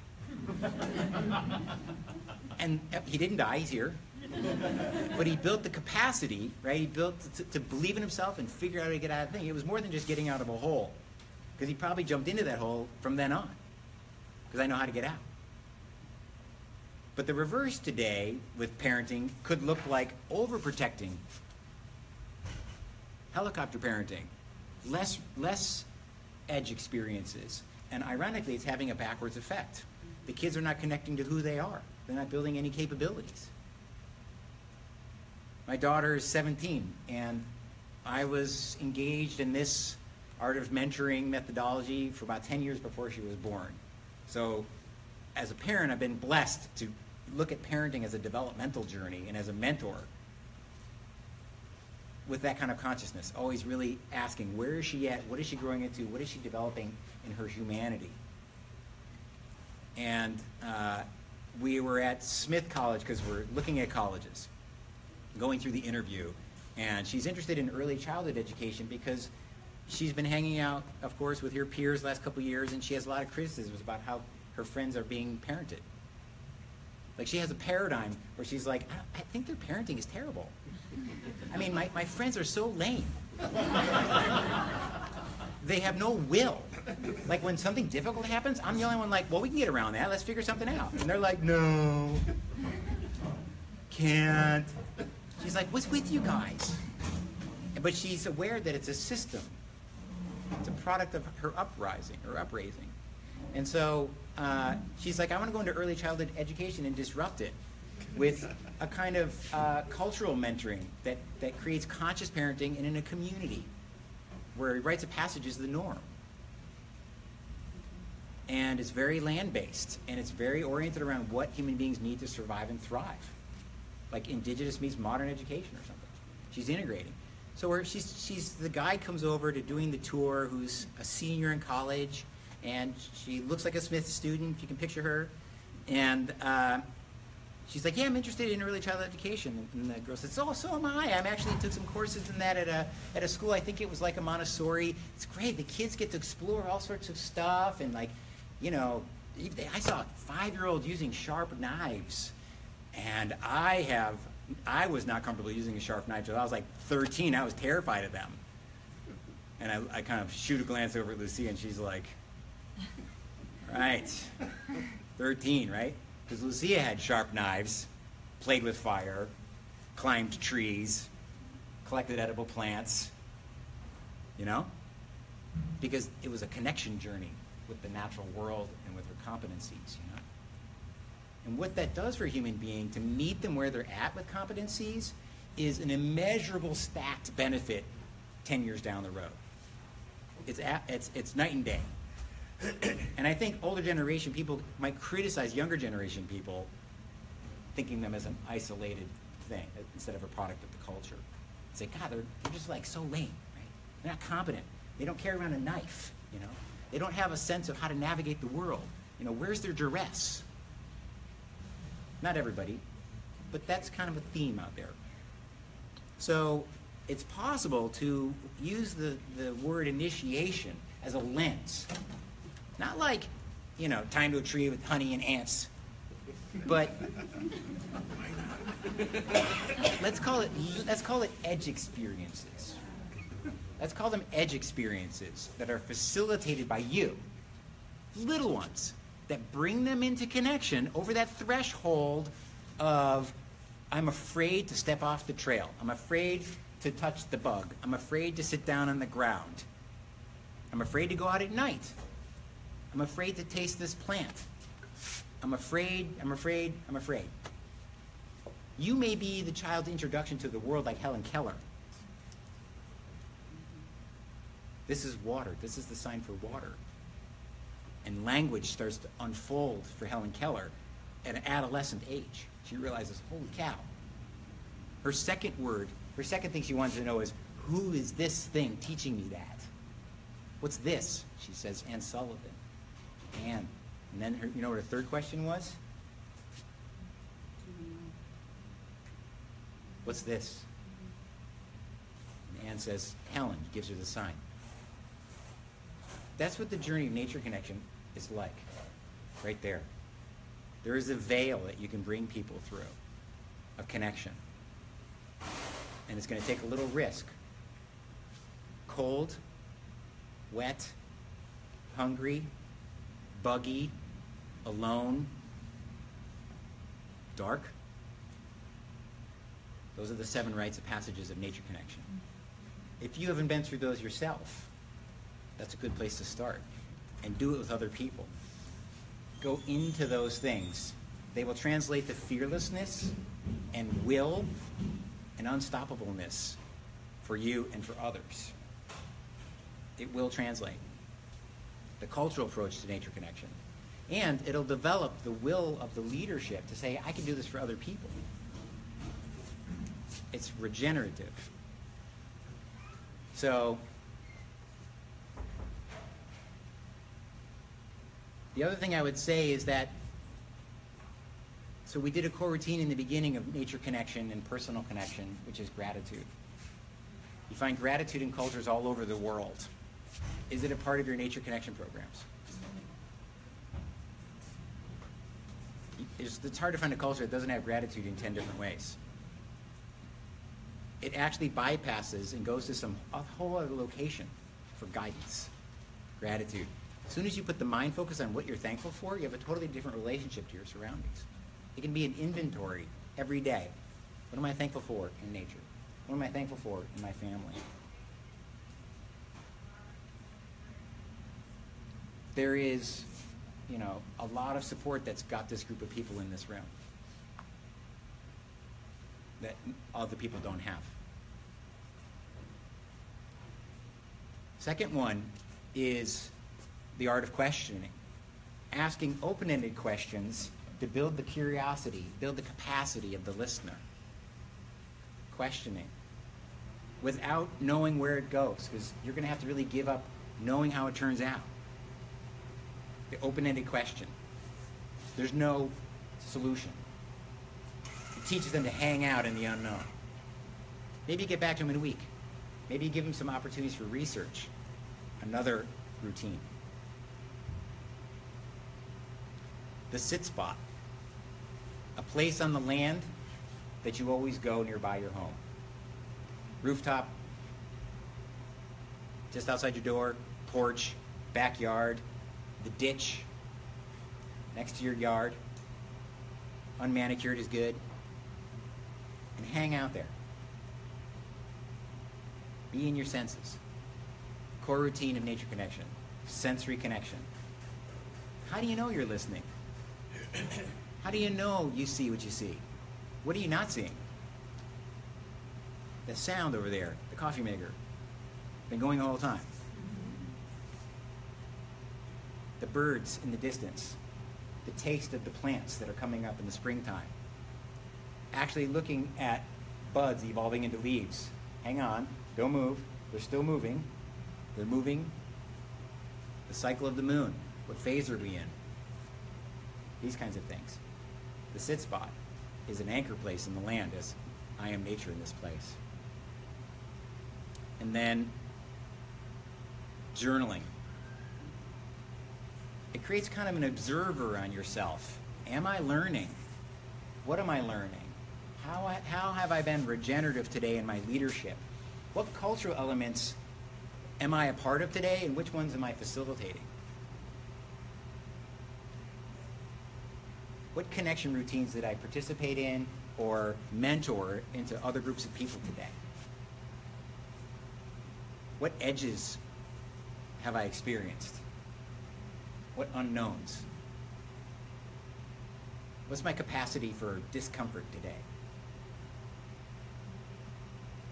and uh, he didn't die. He's here. but he built the capacity, right? He built to, to believe in himself and figure out how to get out of the thing. It was more than just getting out of a hole, because he probably jumped into that hole from then on, because I know how to get out. But the reverse today with parenting could look like overprotecting, helicopter parenting, less less edge experiences, and ironically, it's having a backwards effect. The kids are not connecting to who they are. They're not building any capabilities. My daughter is 17, and I was engaged in this art of mentoring methodology for about 10 years before she was born. So, as a parent, I've been blessed to look at parenting as a developmental journey and as a mentor with that kind of consciousness, always really asking, where is she at? What is she growing into? What is she developing in her humanity? And uh, we were at Smith College because we're looking at colleges going through the interview, and she's interested in early childhood education because she's been hanging out, of course, with her peers the last couple years, and she has a lot of criticisms about how her friends are being parented. Like she has a paradigm where she's like, I, I think their parenting is terrible. I mean, my, my friends are so lame. they have no will. Like when something difficult happens, I'm the only one like, well, we can get around that. Let's figure something out. And they're like, no, can't. She's like, what's with you guys? But she's aware that it's a system. It's a product of her uprising, her upraising. And so uh, she's like, I want to go into early childhood education and disrupt it with a kind of uh, cultural mentoring that, that creates conscious parenting and in a community where rites of passage is the norm. And it's very land based and it's very oriented around what human beings need to survive and thrive. Like indigenous meets modern education or something. She's integrating. So where she's, she's the guy comes over to doing the tour who's a senior in college and she looks like a Smith student, if you can picture her. And uh, she's like, yeah, I'm interested in early childhood education. And the girl says, oh, so am I. I'm actually took some courses in that at a, at a school. I think it was like a Montessori. It's great. The kids get to explore all sorts of stuff. And like, you know, I saw a five-year-old using sharp knives. And I have, I was not comfortable using a sharp knife until I was like 13. I was terrified of them. And I, I kind of shoot a glance over at Lucia and she's like, right, 13, right? Because Lucia had sharp knives, played with fire, climbed trees, collected edible plants, you know? Because it was a connection journey with the natural world and with her competencies, you know? And what that does for a human being to meet them where they're at with competencies is an immeasurable stacked benefit 10 years down the road. It's, a, it's, it's night and day. and I think older generation people might criticize younger generation people, thinking them as an isolated thing uh, instead of a product of the culture. Say, God, they're, they're just like so lame, right? They're not competent. They don't carry around a knife, you know? They don't have a sense of how to navigate the world. You know, where's their duress? Not everybody, but that's kind of a theme out there. So it's possible to use the, the word initiation as a lens. Not like, you know, time to a tree with honey and ants, but let's call it let's call it edge experiences. Let's call them edge experiences that are facilitated by you. Little ones that bring them into connection over that threshold of I'm afraid to step off the trail. I'm afraid to touch the bug. I'm afraid to sit down on the ground. I'm afraid to go out at night. I'm afraid to taste this plant. I'm afraid, I'm afraid, I'm afraid. You may be the child's introduction to the world like Helen Keller. This is water. This is the sign for water. And language starts to unfold for Helen Keller at an adolescent age. She realizes, holy cow. Her second word, her second thing she wants to know is, who is this thing teaching me that? What's this? She says, Anne Sullivan. Anne. And then her, you know what her third question was? What's this? And Anne says, Helen, gives her the sign. That's what the journey of nature connection is like, right there. There is a veil that you can bring people through of connection. And it's going to take a little risk. Cold, wet, hungry, buggy, alone, dark. Those are the seven rites of passages of nature connection. If you haven't been through those yourself, that's a good place to start. And do it with other people. Go into those things. They will translate the fearlessness and will and unstoppableness for you and for others. It will translate the cultural approach to nature connection. And it'll develop the will of the leadership to say, I can do this for other people. It's regenerative. So, the other thing I would say is that, so we did a core routine in the beginning of nature connection and personal connection, which is gratitude. You find gratitude in cultures all over the world. Is it a part of your nature connection programs? It's, it's hard to find a culture that doesn't have gratitude in 10 different ways. It actually bypasses and goes to some a whole other location for guidance, gratitude. As soon as you put the mind focus on what you're thankful for, you have a totally different relationship to your surroundings. It can be an inventory every day. What am I thankful for in nature? What am I thankful for in my family? There is, you know, a lot of support that's got this group of people in this room that other people don't have. Second one is the art of questioning. Asking open ended questions to build the curiosity, build the capacity of the listener. Questioning without knowing where it goes, because you're going to have to really give up knowing how it turns out. The open ended question. There's no solution. It teaches them to hang out in the unknown. Maybe you get back to them in a week. Maybe you give them some opportunities for research. Another routine. The sit spot. A place on the land that you always go nearby your home. Rooftop, just outside your door, porch, backyard, the ditch next to your yard. Unmanicured is good. And hang out there. Be in your senses. Core routine of nature connection, sensory connection. How do you know you're listening? How do you know you see what you see? What are you not seeing? The sound over there, the coffee maker, been going all the whole time. The birds in the distance, the taste of the plants that are coming up in the springtime. Actually looking at buds evolving into leaves. Hang on, don't move. They're still moving. They're moving. The cycle of the moon. What phase are we in? These kinds of things. The sit spot is an anchor place in the land as I am nature in this place. And then journaling. It creates kind of an observer on yourself. Am I learning? What am I learning? How, I, how have I been regenerative today in my leadership? What cultural elements am I a part of today, and which ones am I facilitating? What connection routines did I participate in or mentor into other groups of people today? What edges have I experienced? What unknowns? What's my capacity for discomfort today?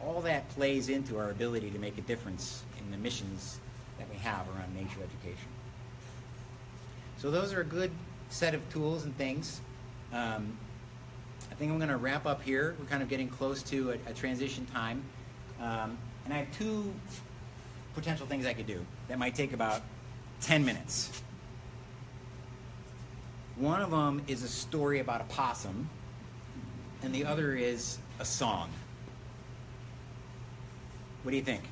All that plays into our ability to make a difference in the missions that we have around nature education. So those are good set of tools and things. Um, I think I'm going to wrap up here. We're kind of getting close to a, a transition time. Um, and I have two potential things I could do that might take about 10 minutes. One of them is a story about a possum, and the other is a song. What do you think?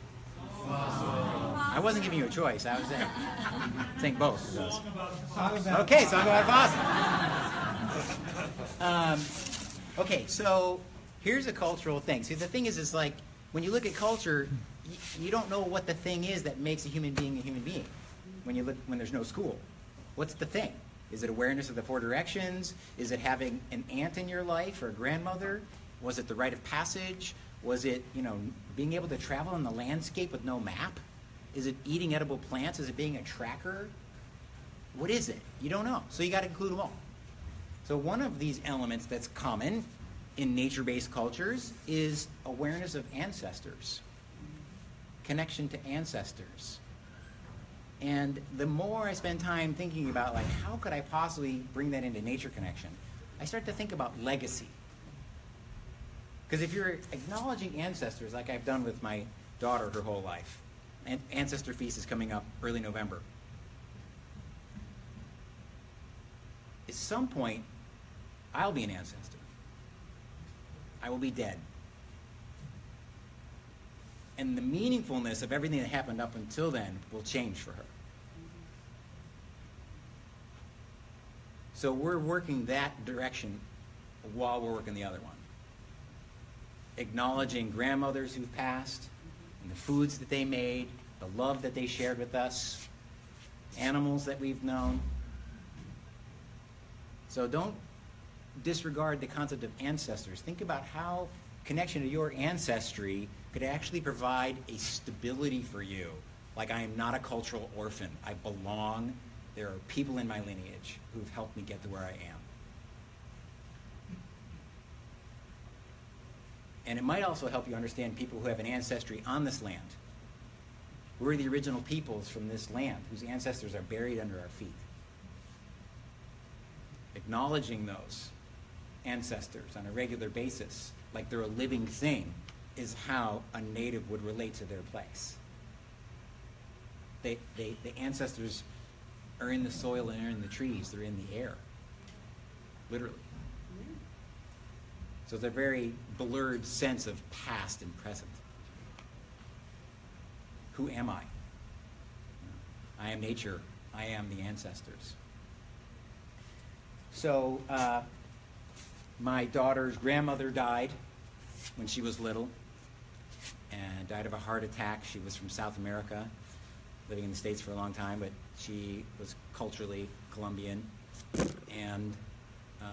I wasn't giving you a choice. I was saying, saying both of those. Okay, song about a possum. Um, okay, so here's a cultural thing. See, the thing is, is like when you look at culture, you, you don't know what the thing is that makes a human being a human being. When you look, when there's no school, what's the thing? Is it awareness of the four directions? Is it having an aunt in your life or a grandmother? Was it the rite of passage? Was it, you know, being able to travel in the landscape with no map? Is it eating edible plants? Is it being a tracker? What is it? You don't know. So you got to include them all. So one of these elements that's common in nature-based cultures is awareness of ancestors, connection to ancestors. And the more I spend time thinking about like how could I possibly bring that into nature connection, I start to think about legacy. Because if you're acknowledging ancestors, like I've done with my daughter her whole life, Ancestor Feast is coming up early November. At some point, I'll be an ancestor. I will be dead. And the meaningfulness of everything that happened up until then will change for her. So we're working that direction while we're working the other one. Acknowledging grandmothers who've passed, and the foods that they made, the love that they shared with us, animals that we've known. So don't disregard the concept of ancestors. Think about how connection to your ancestry could actually provide a stability for you. Like I am not a cultural orphan. I belong. There are people in my lineage who've helped me get to where I am. And it might also help you understand people who have an ancestry on this land. We're the original peoples from this land whose ancestors are buried under our feet. Acknowledging those ancestors on a regular basis, like they're a living thing, is how a native would relate to their place. They, they, the ancestors are in the soil and are in the trees, they're in the air, literally. So it's a very blurred sense of past and present. Who am I? I am nature. I am the ancestors. So, uh, my daughter's grandmother died when she was little and died of a heart attack. She was from South America, living in the States for a long time, but she was culturally Colombian. And uh,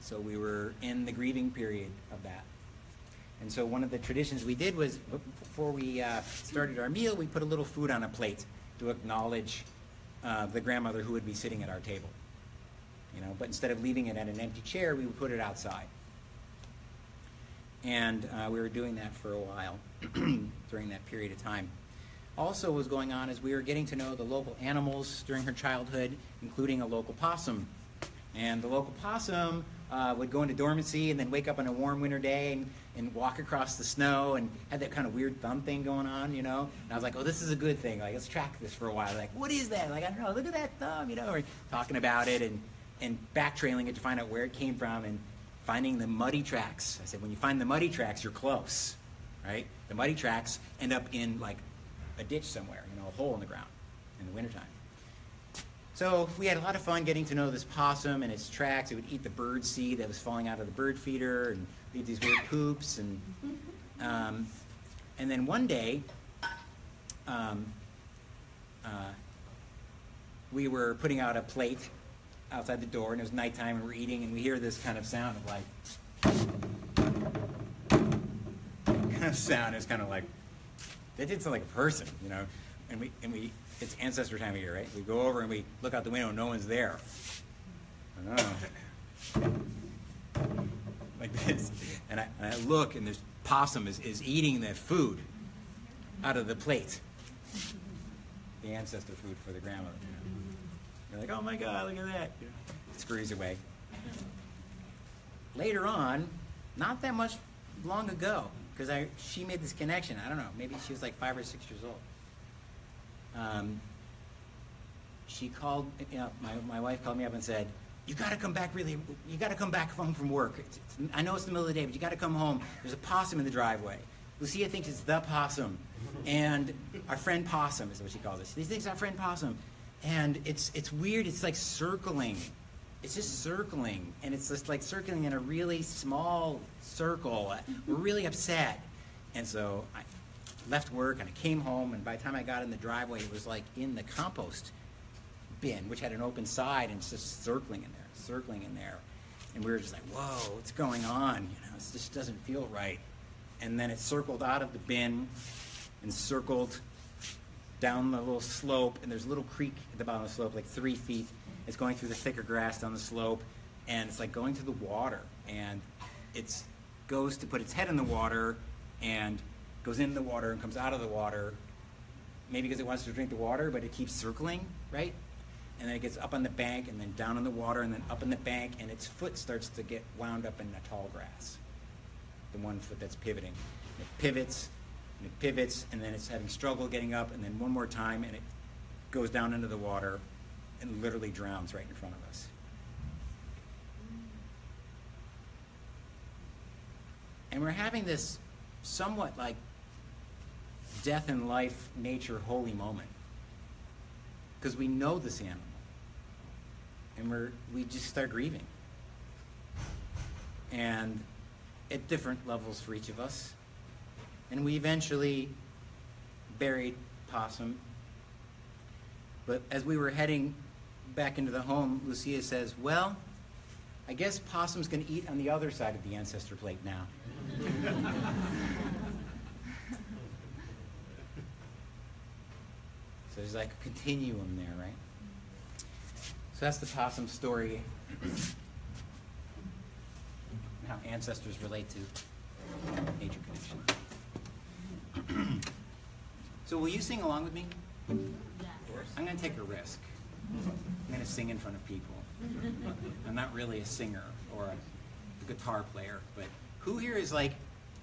so we were in the grieving period of that. And so one of the traditions we did was before we uh, started our meal, we put a little food on a plate to acknowledge uh, the grandmother who would be sitting at our table. you know. But instead of leaving it at an empty chair, we would put it outside. And uh, we were doing that for a while during that period of time. Also, what was going on is we were getting to know the local animals during her childhood, including a local possum. And the local possum uh, would go into dormancy and then wake up on a warm winter day and, and walk across the snow and had that kind of weird thumb thing going on, you know. And I was like, oh, this is a good thing. Like, let's track this for a while. Like, what is that? Like, I don't know. Look at that thumb, you know. Or talking about it and and backtrailing it to find out where it came from and finding the muddy tracks. I said, when you find the muddy tracks, you're close, right? The muddy tracks end up in like a ditch somewhere, you know, a hole in the ground in the wintertime. So we had a lot of fun getting to know this possum and its tracks. It would eat the bird seed that was falling out of the bird feeder and leave these weird poops. And, um, and then one day, um, uh, we were putting out a plate outside the door and it was nighttime and we're eating and we hear this kind of sound of like, kind of sound. It's kind of like, that did sound like a person, you know. And we and we it's ancestor time of year, right? We go over and we look out the window no one's there. Like this. And I, and I look and this possum is, is eating the food out of the plate. The ancestor food for the grandmother. You. You're like, oh my god, look at that. It scurries away. Later on, not that much long ago, because I she made this connection. I don't know, maybe she was like five or six years old. Um, she called, you know, my, my wife called me up and said, you got to come back really, you got to come back home from work. It's, it's, I know it's the middle of the day, but you got to come home. There's a possum in the driveway. Lucia thinks it's the possum. And our friend possum is what she calls it. She thinks our friend possum. And it's, it's weird. It's like circling. It's just circling. And it's just like circling in a really small circle. We're really upset. And so I left work and I came home. And by the time I got in the driveway, it was like in the compost bin, which had an open side, and it's just circling in there, circling in there. And we were just like, whoa, what's going on? You know, it just doesn't feel right. And then it circled out of the bin and circled down the little slope, and there's a little creek at the bottom of the slope, like three feet. It's going through the thicker grass down the slope, and it's like going to the water. And it goes to put its head in the water, and goes in the water and comes out of the water. Maybe because it wants to drink the water, but it keeps circling, right? and then it gets up on the bank and then down in the water and then up in the bank and its foot starts to get wound up in the tall grass the one foot that's pivoting and it pivots and it pivots and then it's having struggle getting up and then one more time and it goes down into the water and literally drowns right in front of us and we're having this somewhat like death and life nature holy moment. Because we know this animal. And we're we just start grieving. And at different levels for each of us. And we eventually buried possum. But as we were heading back into the home lucia says well i guess possum's going to eat on the other side of the ancestor plate now So there's like a continuum there, right? So that's the possum story. how ancestors relate to nature connection. so will you sing along with me? I'm going to take a risk. I'm going to sing in front of people. I'm not really a singer or a guitar player, but who here is like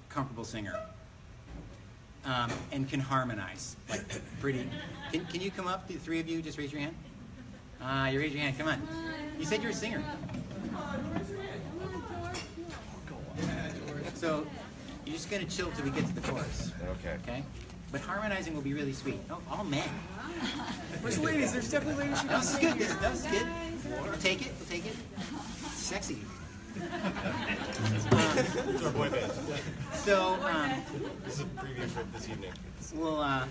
comfortable singer? Um, and can harmonize. Like pretty. Can, can you come up, the three of you? Just raise your hand. Ah, uh, you raise your hand. Come on. You said you're a singer. So you're just gonna chill till we get to the chorus. Okay. Okay. But harmonizing will be really sweet. Oh, all men. Where's the ladies? There's definitely ladies. That was good. That was good. We'll take it. We'll take it. Sexy. It's our boy band. So. Um, This is a preview for this evening. We'll uh,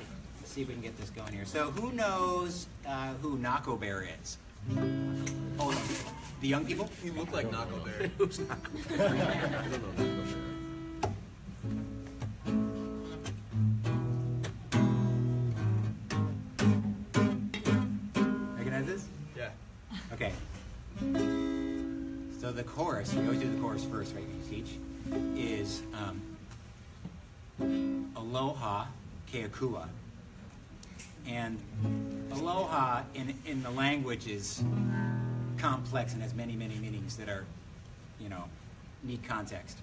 see if we can get this going here. So, who knows uh, who Nahko Bear is? Oh, the young people? You look like Knuckleberry. Bear. this? Yeah. Okay. So the chorus, we always do the chorus first, right? We teach is um, Aloha Keakua. And aloha in, in the language is complex and has many, many meanings that are, you know, need context.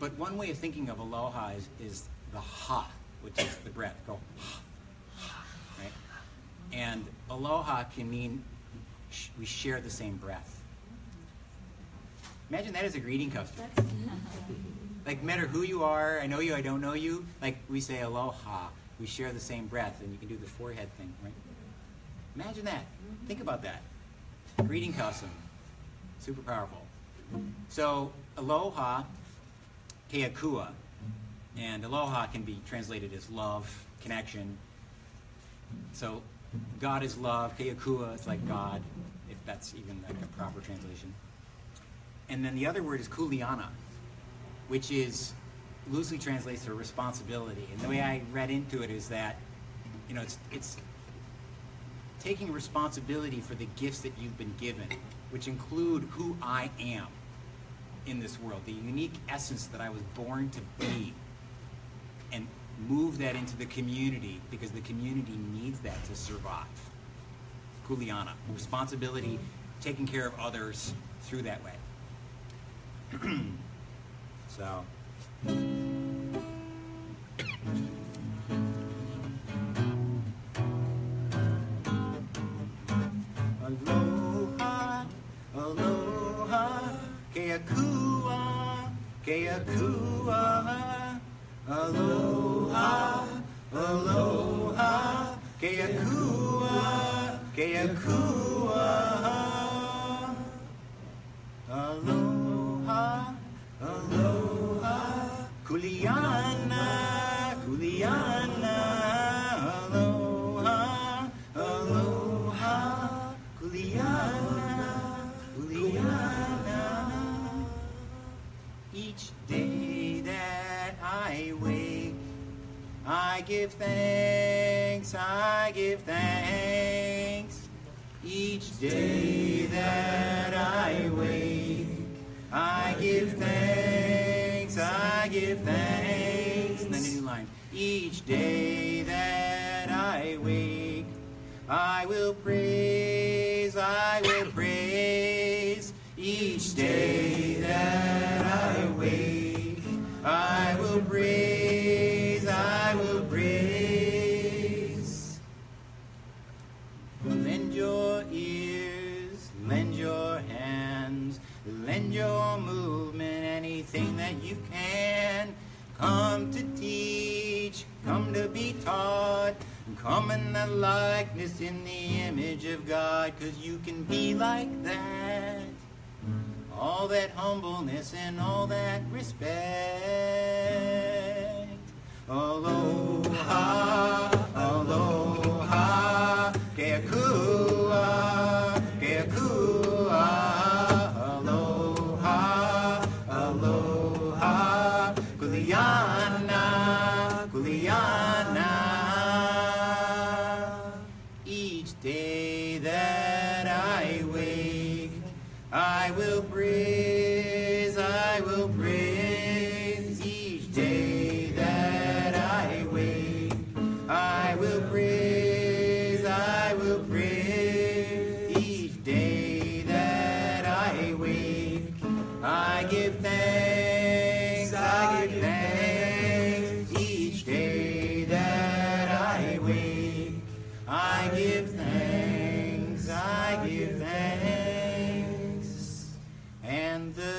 But one way of thinking of aloha is, is the ha, which is the breath. Go, right? And aloha can mean sh- we share the same breath. Imagine that as a greeting custom. Like, no matter who you are, I know you, I don't know you, like, we say aloha. We share the same breath, and you can do the forehead thing, right? Imagine that. Mm-hmm. Think about that. Greeting custom. Super powerful. So, aloha, keakua. And aloha can be translated as love, connection. So, God is love. Keakua is like God, if that's even like a proper translation. And then the other word is kuleana, which is loosely translates to responsibility. And the way I read into it is that, you know, it's it's taking responsibility for the gifts that you've been given, which include who I am in this world, the unique essence that I was born to be, and move that into the community because the community needs that to survive. Kuleana, responsibility, taking care of others through that way. so. Aloha, aloha, keakua, keakua. Aloha, aloha, keakua, keakua. Aloha, kuleana, kuleana. Aloha, aloha, kuleana, kuleana. Each day that I wake, I give thanks, I give thanks. Each day that I wake, I give thanks, give thanks. And then a new line. Each day that I wake, I will praise, taught, come in the likeness, in the image of God, cause you can be like that. All that humbleness and all that respect. Aloha, aloha, keakua, keakua.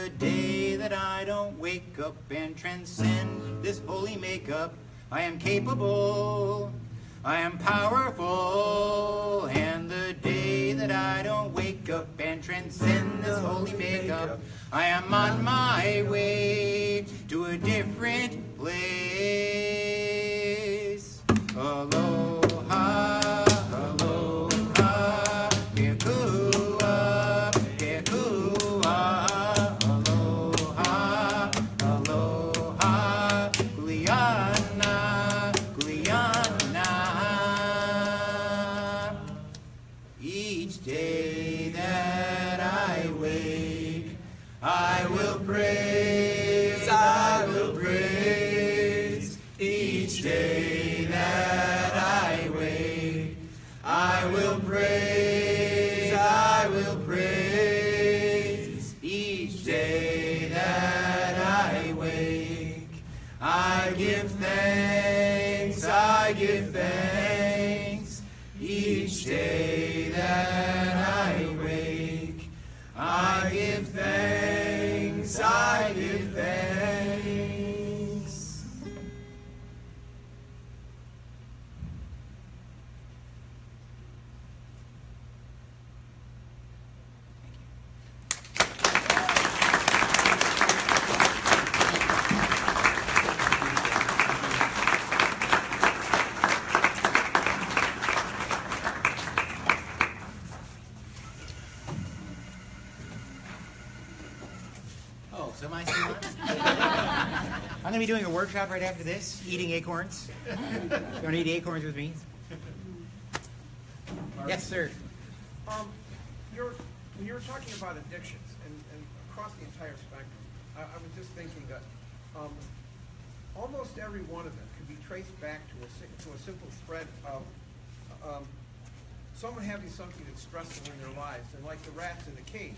The day that I don't wake up and transcend this holy makeup, I am capable, I am powerful. And the day that I don't wake up and transcend this holy makeup, I am on my way to a different place. Oh, Aloha, workshop right after this, eating acorns. You wanna eat acorns with me? Yes, sir. Um, you're, when you were talking about addictions and, and across the entire spectrum, I, I was just thinking that, um, almost every one of them could be traced back to a, to a simple thread of, um, someone having something that's stressful in their lives, and like the rats in the cage,